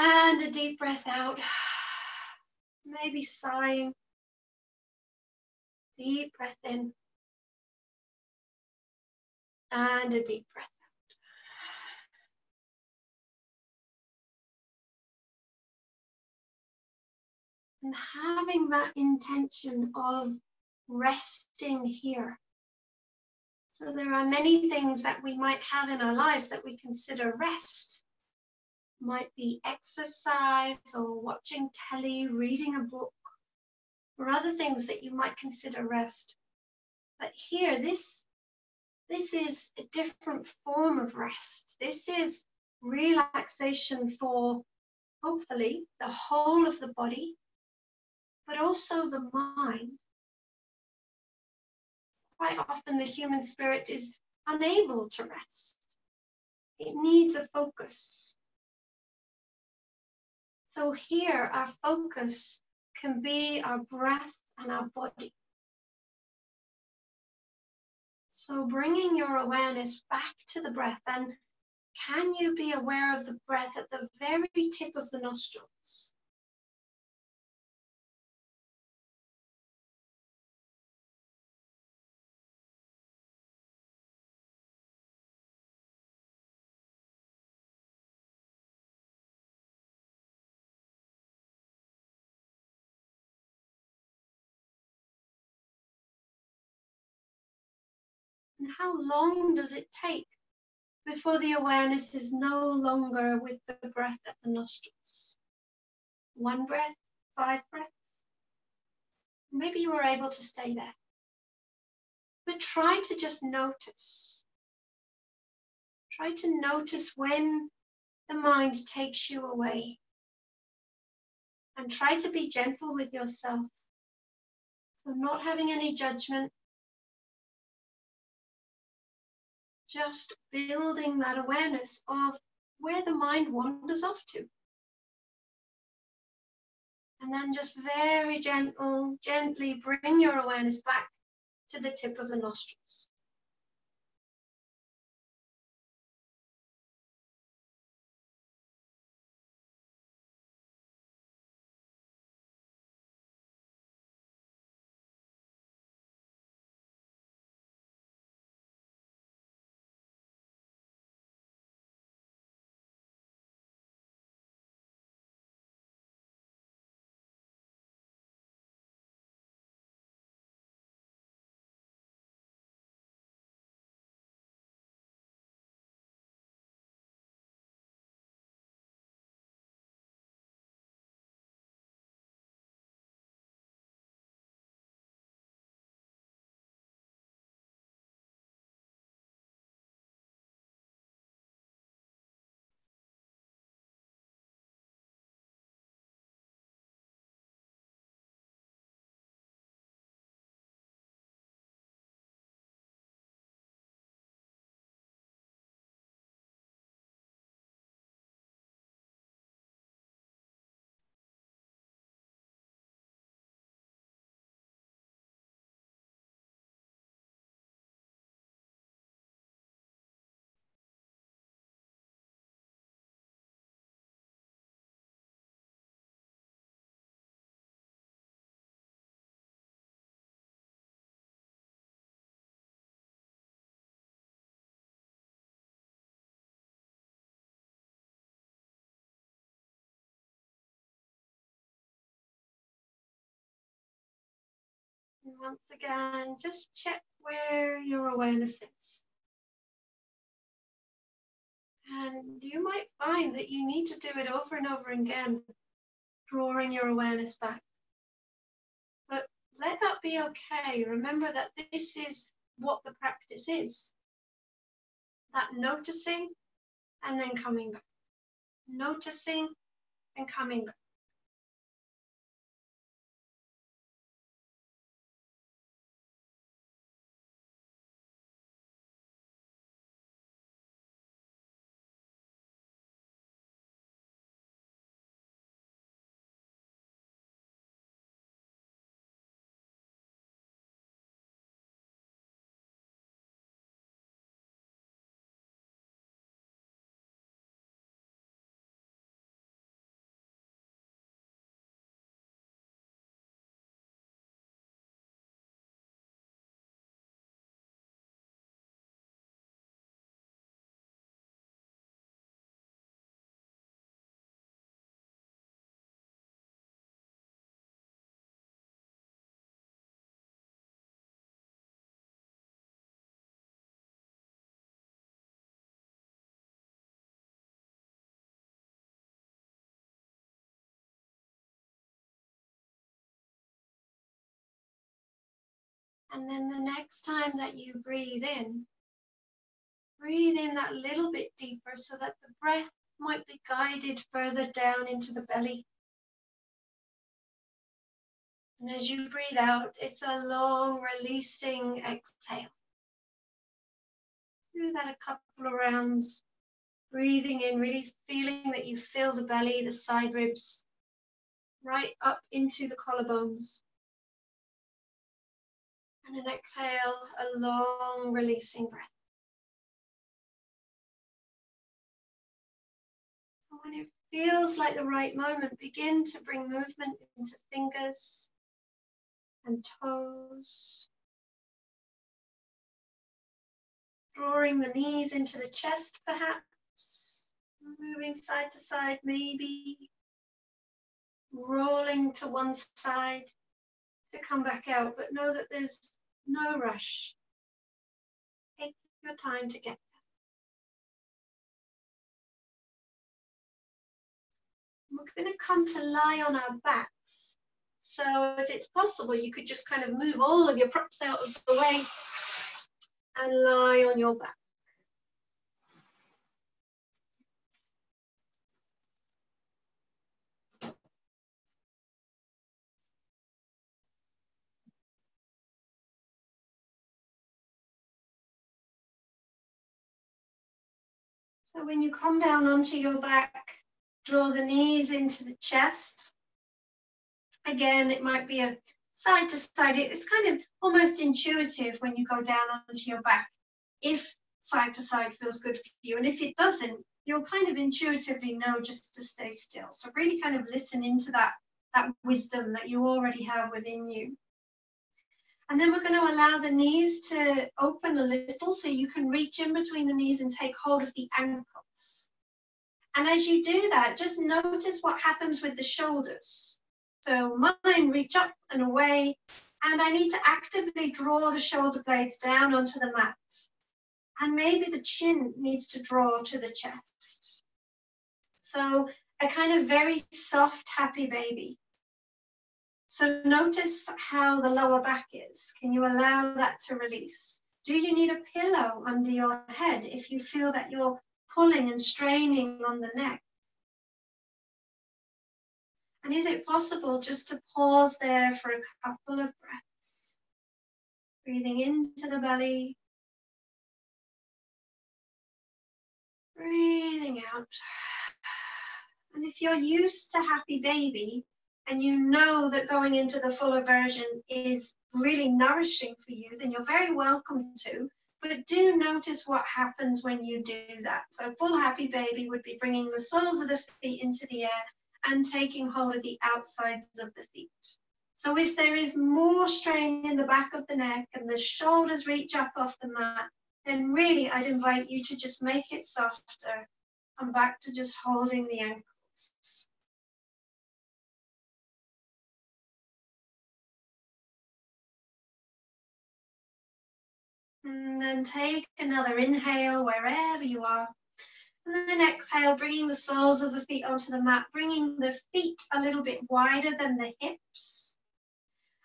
And a deep breath out. Maybe sighing. Deep breath in. And a deep breath out. And having that intention of resting here. So there are many things that we might have in our lives that we consider rest might be exercise or watching telly, reading a book, or other things that you might consider rest. But here, this, this is a different form of rest. This is relaxation for hopefully the whole of the body, but also the mind. Quite often, the human spirit is unable to rest. It needs a focus. So here, our focus can be our breath and our body. So bringing your awareness back to the breath, and can you be aware of the breath at the very tip of the nostrils? How long does it take before the awareness is no longer with the breath at the nostrils? One breath, five breaths? Maybe you were able to stay there. But try to just notice. Try to notice when the mind takes you away. And try to be gentle with yourself. So, not having any judgment, just building that awareness of where the mind wanders off to. And then just very gentle, gently bring your awareness back to the tip of the nostrils. Once again, just check where your awareness is. And you might find that you need to do it over and over again, drawing your awareness back. But let that be okay. Remember that this is what the practice is that noticing and then coming back, noticing and coming back. And then the next time that you breathe in, breathe in that little bit deeper so that the breath might be guided further down into the belly. And as you breathe out, it's a long releasing exhale. Do that a couple of rounds, breathing in, really feeling that you fill the belly, the side ribs, right up into the collarbones. And then exhale, a long releasing breath. And when it feels like the right moment, begin to bring movement into fingers and toes. Drawing the knees into the chest, perhaps. Moving side to side, maybe. Rolling to one side to come back out, but know that there's no rush. Take your time to get there. We're going to come to lie on our backs. So if it's possible, you could just kind of move all of your props out of the way and lie on your back. So when you come down onto your back, draw the knees into the chest. Again, it might be a side to side. It's kind of almost intuitive when you go down onto your back. If side to side feels good for you. And if it doesn't, you'll kind of intuitively know just to stay still. So really kind of listen into that, that wisdom that you already have within you. And then we're going to allow the knees to open a little so you can reach in between the knees and take hold of the ankles. And as you do that, just notice what happens with the shoulders. So mine reach up and away, and I need to actively draw the shoulder blades down onto the mat. And maybe the chin needs to draw to the chest. So a kind of very soft, happy baby. So notice how the lower back is. Can you allow that to release? Do you need a pillow under your head if you feel that you're pulling and straining on the neck? And is it possible just to pause there for a couple of breaths? Breathing into the belly. Breathing out. And if you're used to happy baby, and you know that going into the fuller version is really nourishing for you, then you're very welcome to. But do notice what happens when you do that. So, full happy baby would be bringing the soles of the feet into the air and taking hold of the outsides of the feet. So, if there is more strain in the back of the neck and the shoulders reach up off the mat, then really I'd invite you to just make it softer. Come back to just holding the ankles. And then take another inhale wherever you are. And then exhale, bringing the soles of the feet onto the mat, bringing the feet a little bit wider than the hips.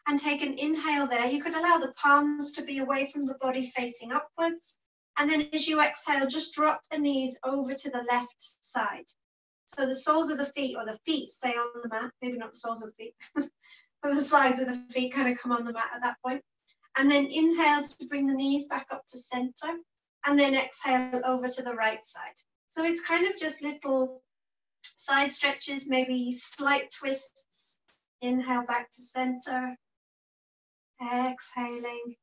And take an inhale there. You could allow the palms to be away from the body facing upwards. And then as you exhale, just drop the knees over to the left side. So the soles of the feet or the feet stay on the mat, maybe not the soles of the feet, but the sides of the feet kind of come on the mat at that point. And then inhale to bring the knees back up to center. And then exhale over to the right side. So it's kind of just little side stretches, maybe slight twists. Inhale back to center. Exhaling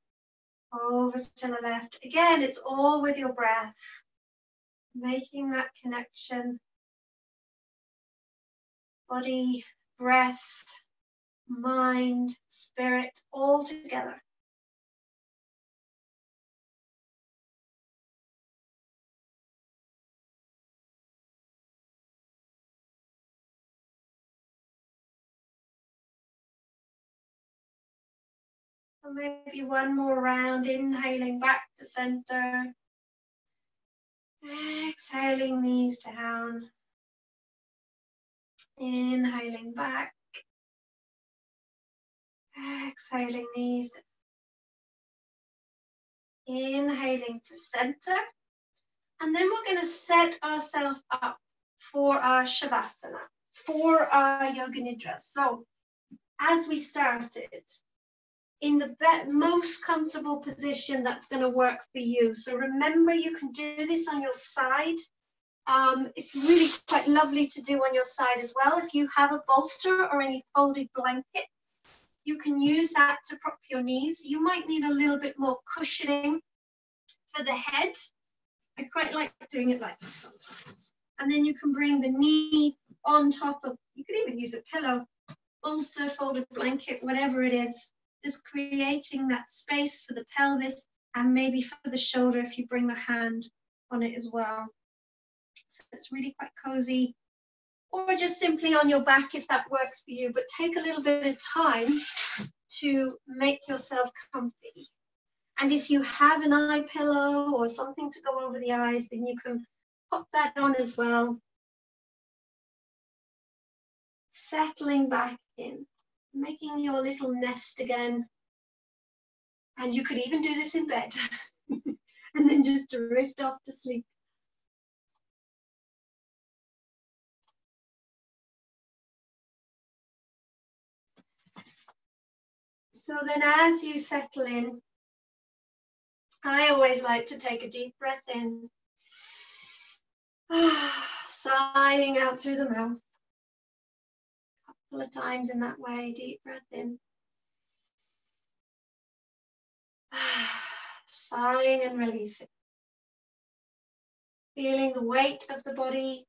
over to the left. Again, it's all with your breath. Making that connection. Body, breath, mind, spirit, all together. Maybe one more round, inhaling back to center. Exhaling knees down. Inhaling back. Exhaling knees. Inhaling to center. And then we're going to set ourselves up for our Shavasana, for our Yoga Nidra. So as we started, in the most comfortable position that's going to work for you. So remember, you can do this on your side. Um, it's really quite lovely to do on your side as well. If you have a bolster or any folded blankets, you can use that to prop your knees. You might need a little bit more cushioning for the head. I quite like doing it like this sometimes. And then you can bring the knee on top of, you could even use a pillow, bolster, folded blanket, whatever it is just creating that space for the pelvis and maybe for the shoulder if you bring the hand on it as well. So it's really quite cozy. Or just simply on your back if that works for you, but take a little bit of time to make yourself comfy. And if you have an eye pillow or something to go over the eyes, then you can pop that on as well. Settling back in, making your little nest again. And you could even do this in bed and then just drift off to sleep. So then as you settle in, I always like to take a deep breath in, sighing out through the mouth. Couple of times in that way, deep breath in. Sighing and releasing. Feeling the weight of the body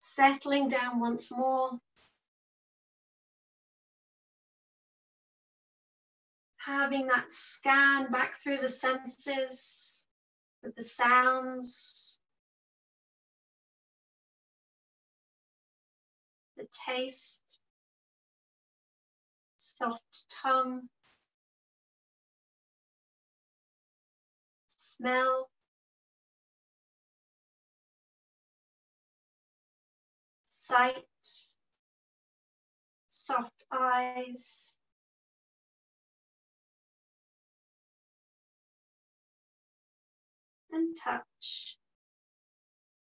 settling down once more. having that scan back through the senses with the sounds, the taste, soft tongue, smell, sight, soft eyes, and touch.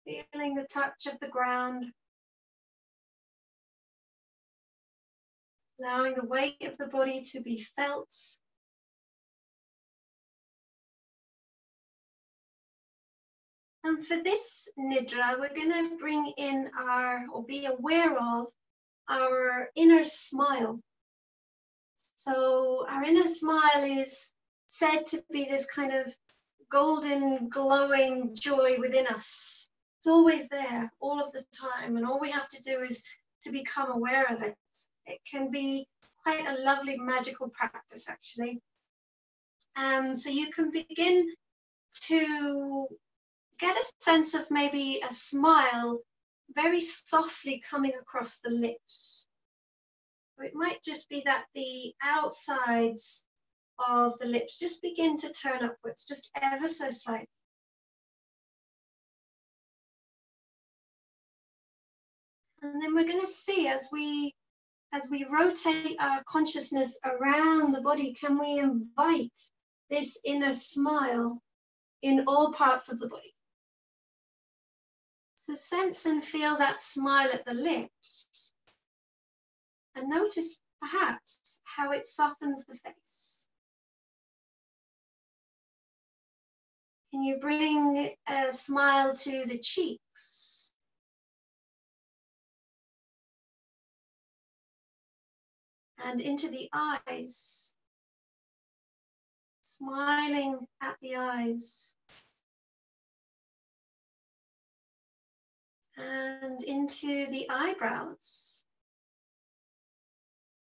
Feeling the touch of the ground. Allowing the weight of the body to be felt. And for this Nidra, we're going to bring in our, or be aware of, our inner smile. So our inner smile is said to be this kind of golden, glowing joy within us. It's always there, all of the time. And all we have to do is to become aware of it. It can be quite a lovely, magical practice, actually. Um, so you can begin to get a sense of maybe a smile very softly coming across the lips. It might just be that the outsides of the lips just begin to turn upwards, just ever so slightly. And then we're going to see as we as we rotate our consciousness around the body, can we invite this inner smile in all parts of the body? So sense and feel that smile at the lips. And notice perhaps how it softens the face. Can you bring a smile to the cheeks? And into the eyes. Smiling at the eyes. And into the eyebrows.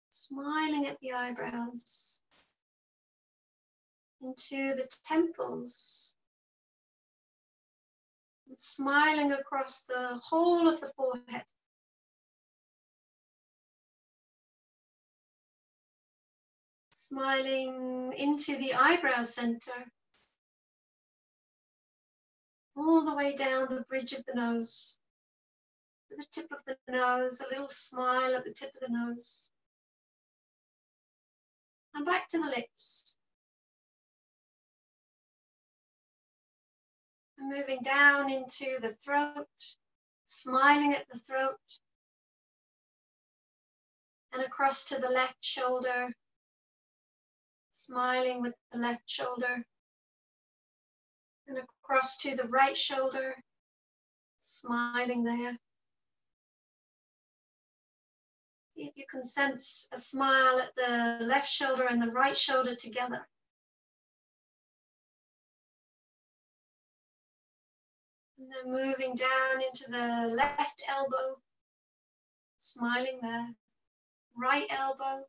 Smiling at the eyebrows. Into the temples smiling across the whole of the forehead. Smiling into the eyebrow center, all the way down the bridge of the nose, to the tip of the nose, a little smile at the tip of the nose. And back to the lips. moving down into the throat, smiling at the throat, and across to the left shoulder, smiling with the left shoulder, and across to the right shoulder, smiling there. See if you can sense a smile at the left shoulder and the right shoulder together. And then moving down into the left elbow, smiling there. Right elbow,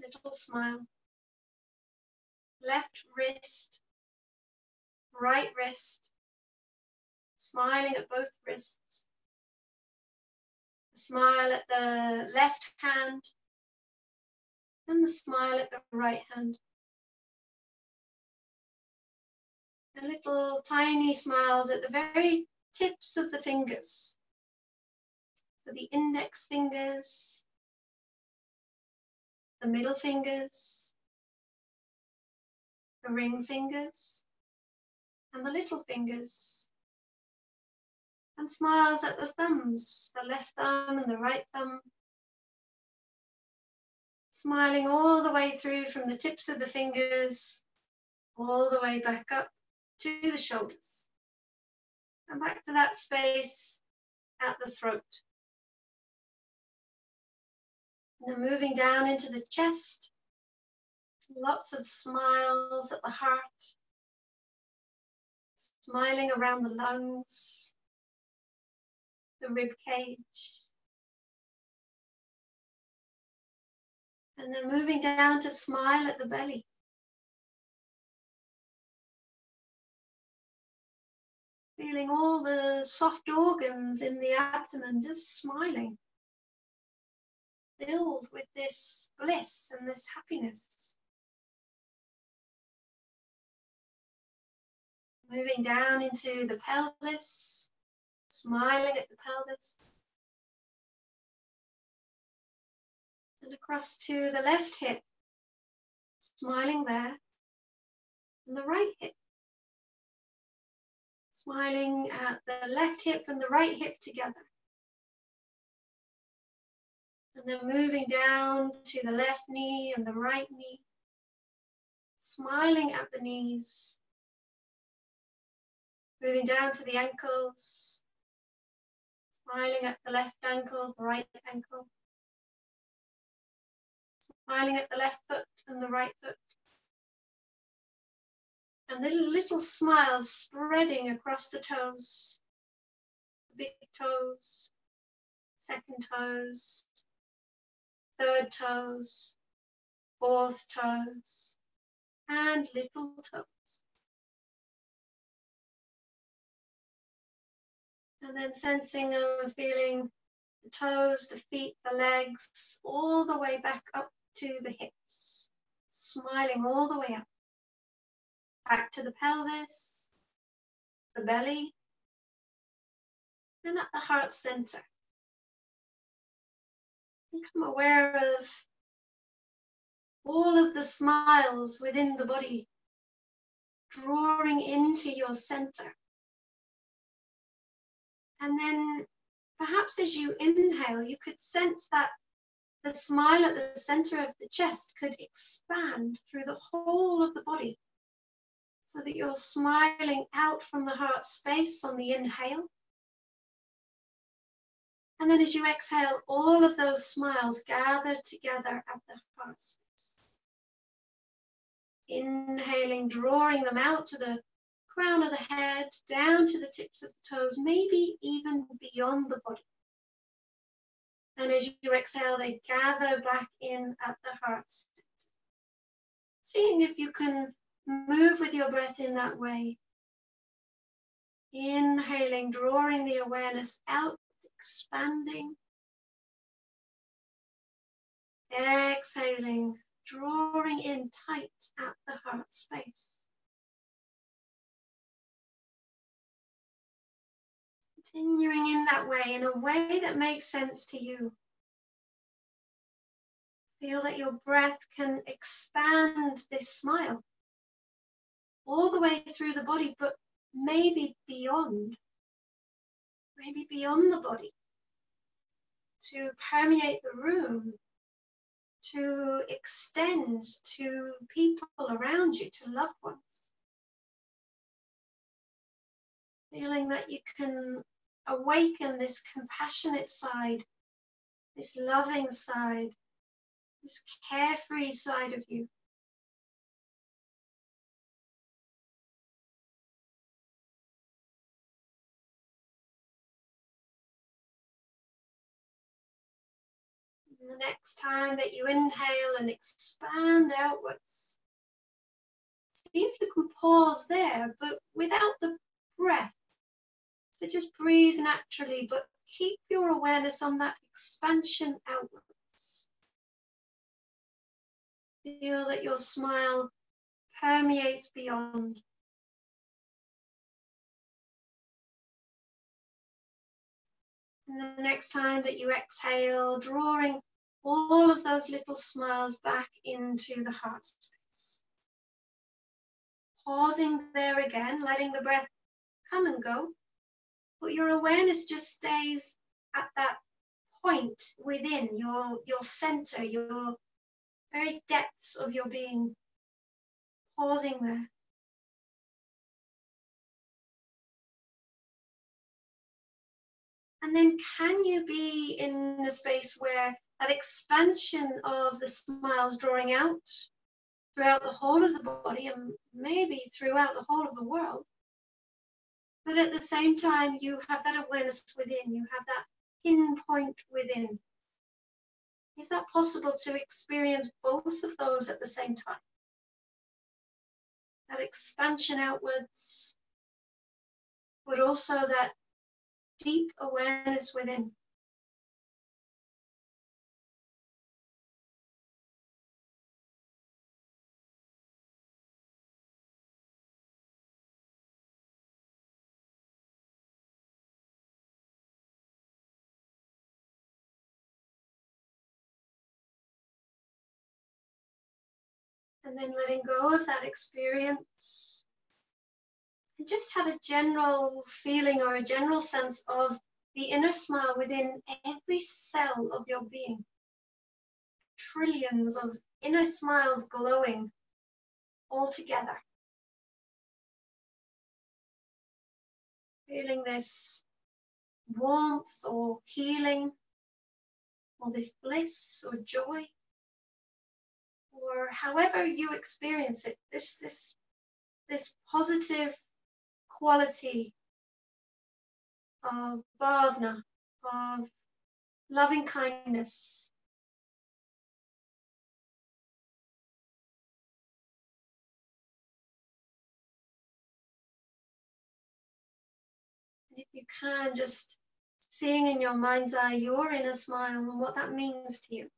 little smile. Left wrist, right wrist, smiling at both wrists. smile at the left hand and the smile at the right hand. And little tiny smiles at the very tips of the fingers. So the index fingers, the middle fingers, the ring fingers, and the little fingers. And smiles at the thumbs, the left thumb and the right thumb. Smiling all the way through from the tips of the fingers, all the way back up to the shoulders. And back to that space at the throat. And then moving down into the chest. Lots of smiles at the heart. Smiling around the lungs, the rib cage. And then moving down to smile at the belly. Feeling all the soft organs in the abdomen just smiling, filled with this bliss and this happiness. Moving down into the pelvis, smiling at the pelvis. And across to the left hip, smiling there. And the right hip, smiling at the left hip and the right hip together. And then moving down to the left knee and the right knee, smiling at the knees. Moving down to the ankles, smiling at the left ankle, the right ankle. Smiling at the left foot and the right foot. And little, little smiles spreading across the toes, big toes, second toes, third toes, fourth toes, and little toes. And then sensing and feeling the toes, the feet, the legs, all the way back up to the hips, smiling all the way up back to the pelvis, the belly, and at the heart center. Become aware of all of the smiles within the body, drawing into your center. And then perhaps as you inhale, you could sense that the smile at the center of the chest could expand through the whole of the body so that you're smiling out from the heart space on the inhale. And then as you exhale, all of those smiles gather together at the heart space. Inhaling, drawing them out to the crown of the head, down to the tips of the toes, maybe even beyond the body. And as you exhale, they gather back in at the heart. Seeing if you can Move with your breath in that way. Inhaling, drawing the awareness out, expanding. Exhaling, drawing in tight at the heart space. Continuing in that way, in a way that makes sense to you. Feel that your breath can expand this smile all the way through the body, but maybe beyond, maybe beyond the body, to permeate the room, to extend to people around you, to loved ones. Feeling that you can awaken this compassionate side, this loving side, this carefree side of you. the next time that you inhale and expand outwards, see if you can pause there, but without the breath. So just breathe naturally, but keep your awareness on that expansion outwards. Feel that your smile permeates beyond. And the next time that you exhale, drawing all of those little smiles back into the heart space. Pausing there again, letting the breath come and go but your awareness just stays at that point within your, your center, your very depths of your being, pausing there. And then can you be in a space where that expansion of the smiles drawing out throughout the whole of the body and maybe throughout the whole of the world. But at the same time, you have that awareness within, you have that pinpoint within. Is that possible to experience both of those at the same time? That expansion outwards, but also that deep awareness within. Then letting go of that experience. And just have a general feeling or a general sense of the inner smile within every cell of your being. Trillions of inner smiles glowing all together. Feeling this warmth or healing, or this bliss or joy or however you experience it, this this this positive quality of bhavna, of loving kindness. if you can, just seeing in your mind's eye your inner smile and what that means to you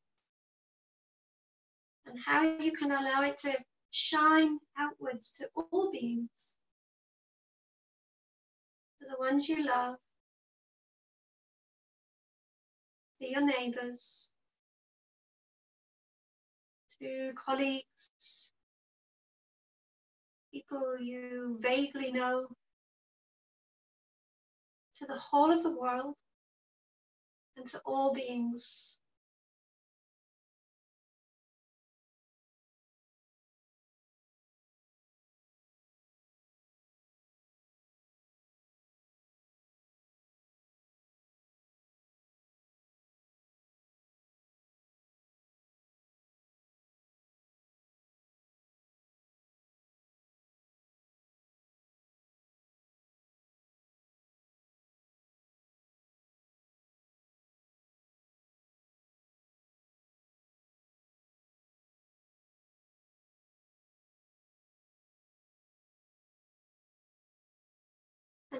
and how you can allow it to shine outwards to all beings, to the ones you love, to your neighbors, to colleagues, people you vaguely know, to the whole of the world, and to all beings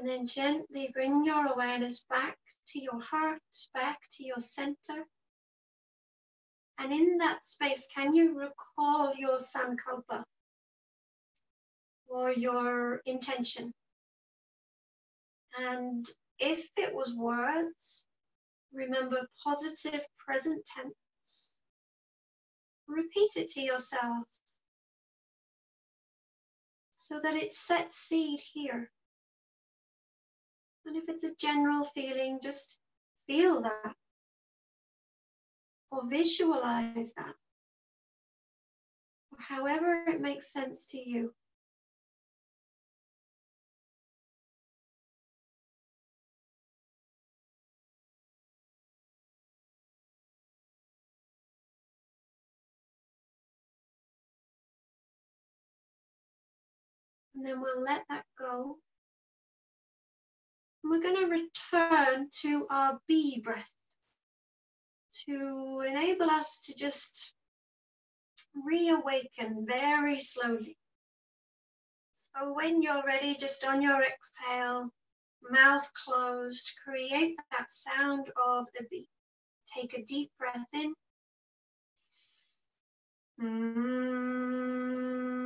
And then gently bring your awareness back to your heart, back to your center. And in that space, can you recall your sankalpa or your intention? And if it was words, remember positive present tense. Repeat it to yourself so that it sets seed here. And if it's a general feeling, just feel that or visualize that, or however it makes sense to you. And then we'll let that go we're going to return to our bee breath to enable us to just reawaken very slowly. So when you're ready, just on your exhale, mouth closed, create that sound of a bee. Take a deep breath in. Mm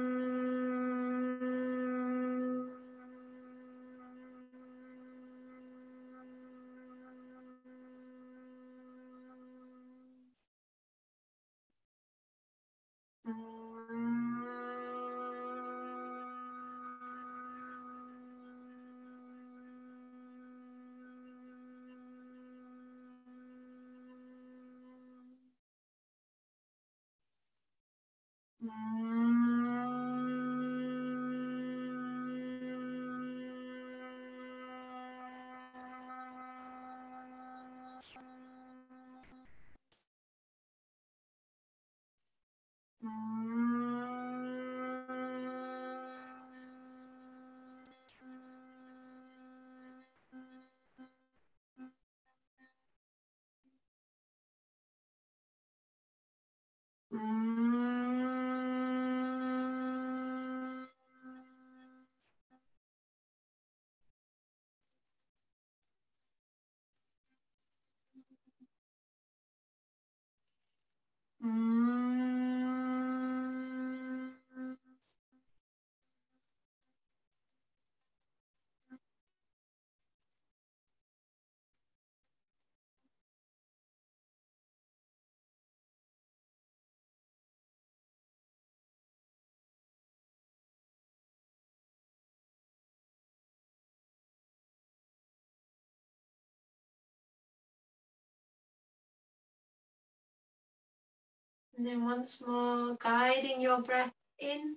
And then once more, guiding your breath in,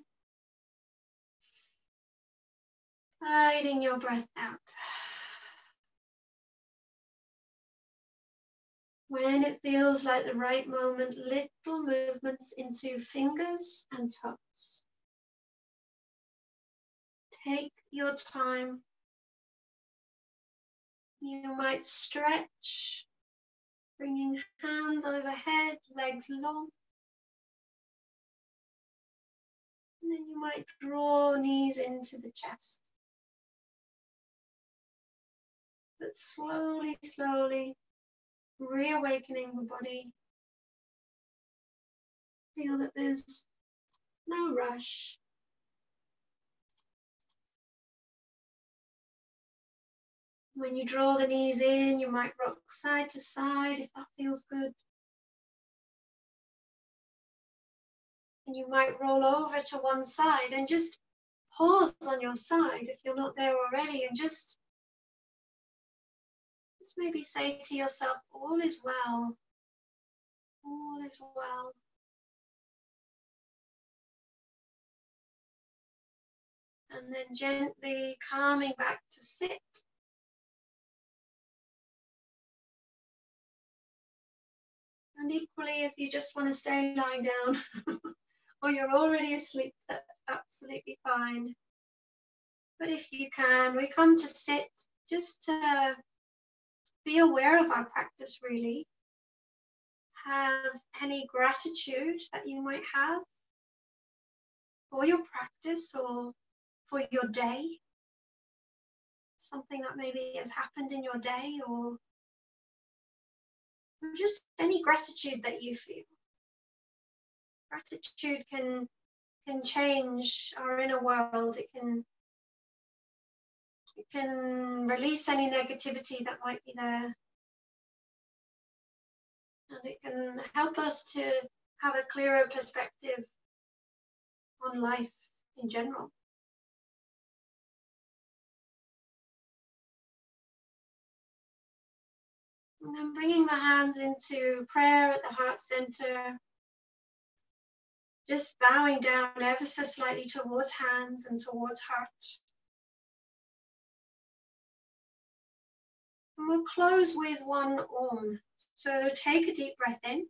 guiding your breath out. When it feels like the right moment, little movements into fingers and toes. Take your time. You might stretch, bringing hands overhead, legs long. And then you might draw knees into the chest. But slowly, slowly, reawakening the body. Feel that there's no rush. When you draw the knees in, you might rock side to side if that feels good. And you might roll over to one side and just pause on your side if you're not there already and just just maybe say to yourself, all is well. All is well. And then gently calming back to sit. And equally, if you just want to stay lying down or you're already asleep, that's absolutely fine. But if you can, we come to sit just to be aware of our practice really. Have any gratitude that you might have for your practice or for your day. Something that maybe has happened in your day or just any gratitude that you feel. Gratitude can can change our inner world. It can it can release any negativity that might be there. And it can help us to have a clearer perspective on life in general. And then bringing the hands into prayer at the heart center. Just bowing down ever so slightly towards hands and towards heart. And we'll close with one Om. So take a deep breath in.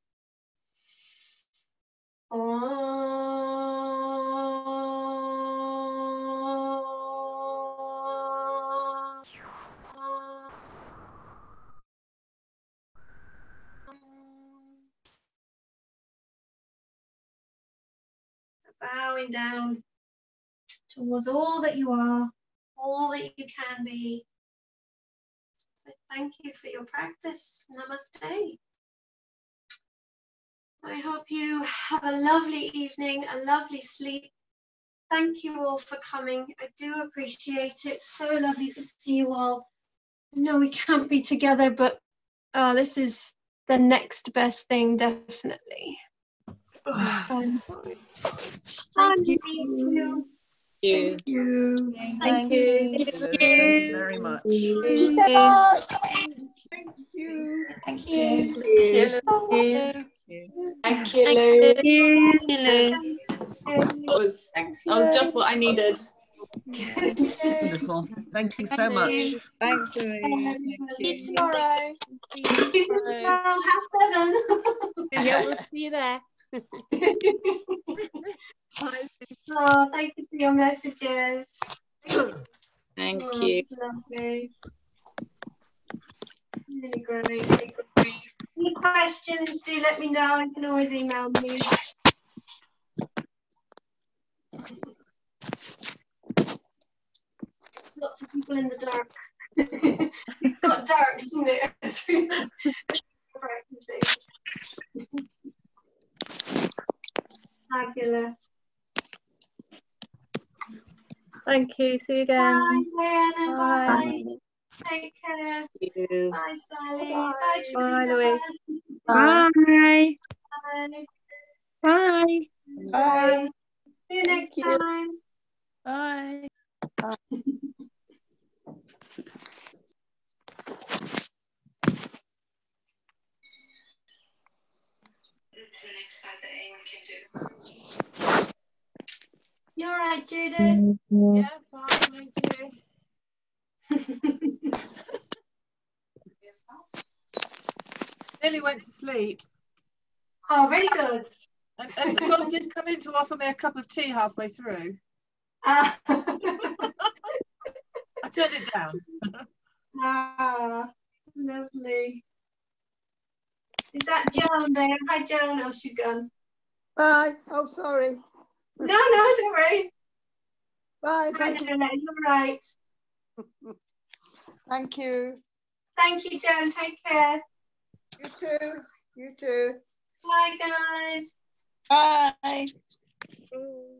Down towards all that you are, all that you can be, so thank you for your practice. Namaste. I hope you have a lovely evening, a lovely sleep. Thank you all for coming. I do appreciate it. So lovely to see you all. No, we can't be together, but uh, this is the next best thing, definitely. Thank you you. Thank you. Thank you. Thank you very much. Thank you so much. Thank you. Thank you. Thank you, Lou. Thank you. That was, that was just what I needed. Wonderful. Thank you so much. Thanks, Louise. Thank you. See you tomorrow. you. Tomorrow, half seven. Yeah, we'll see you there. Oh, thank you for your messages. Thank Oh, you. Lovely. Really great. Any questions, do let me know. You can always email me. Lots of people in the dark. it got dark, isn't it? As we were practicing. Fabulous. Thank you. See you again. Bye, Diana. Bye. Bye. Take care. Thank you. Bye, Sally. Bye. Bye, Bye, Teresa. Louise. Bye. Bye. Bye. Bye. Bye. See you next Thank you. time. Bye. This is the next Saturday. You all right, Judith? Yeah, fine, thank you. Nearly went to sleep. oh, very good. And, and the girl did come in to offer me a cup of tea halfway through. Ah, I turned it down. ah, lovely. Is that Joan there? Hi, Joan. Oh, she's gone. Bye. Oh, sorry. No, no, don't worry. Bye. Hi, you. Joan. You're right. Thank you. Thank you, Joan. Take care. You too. You too. Bye, guys. Bye. Mm.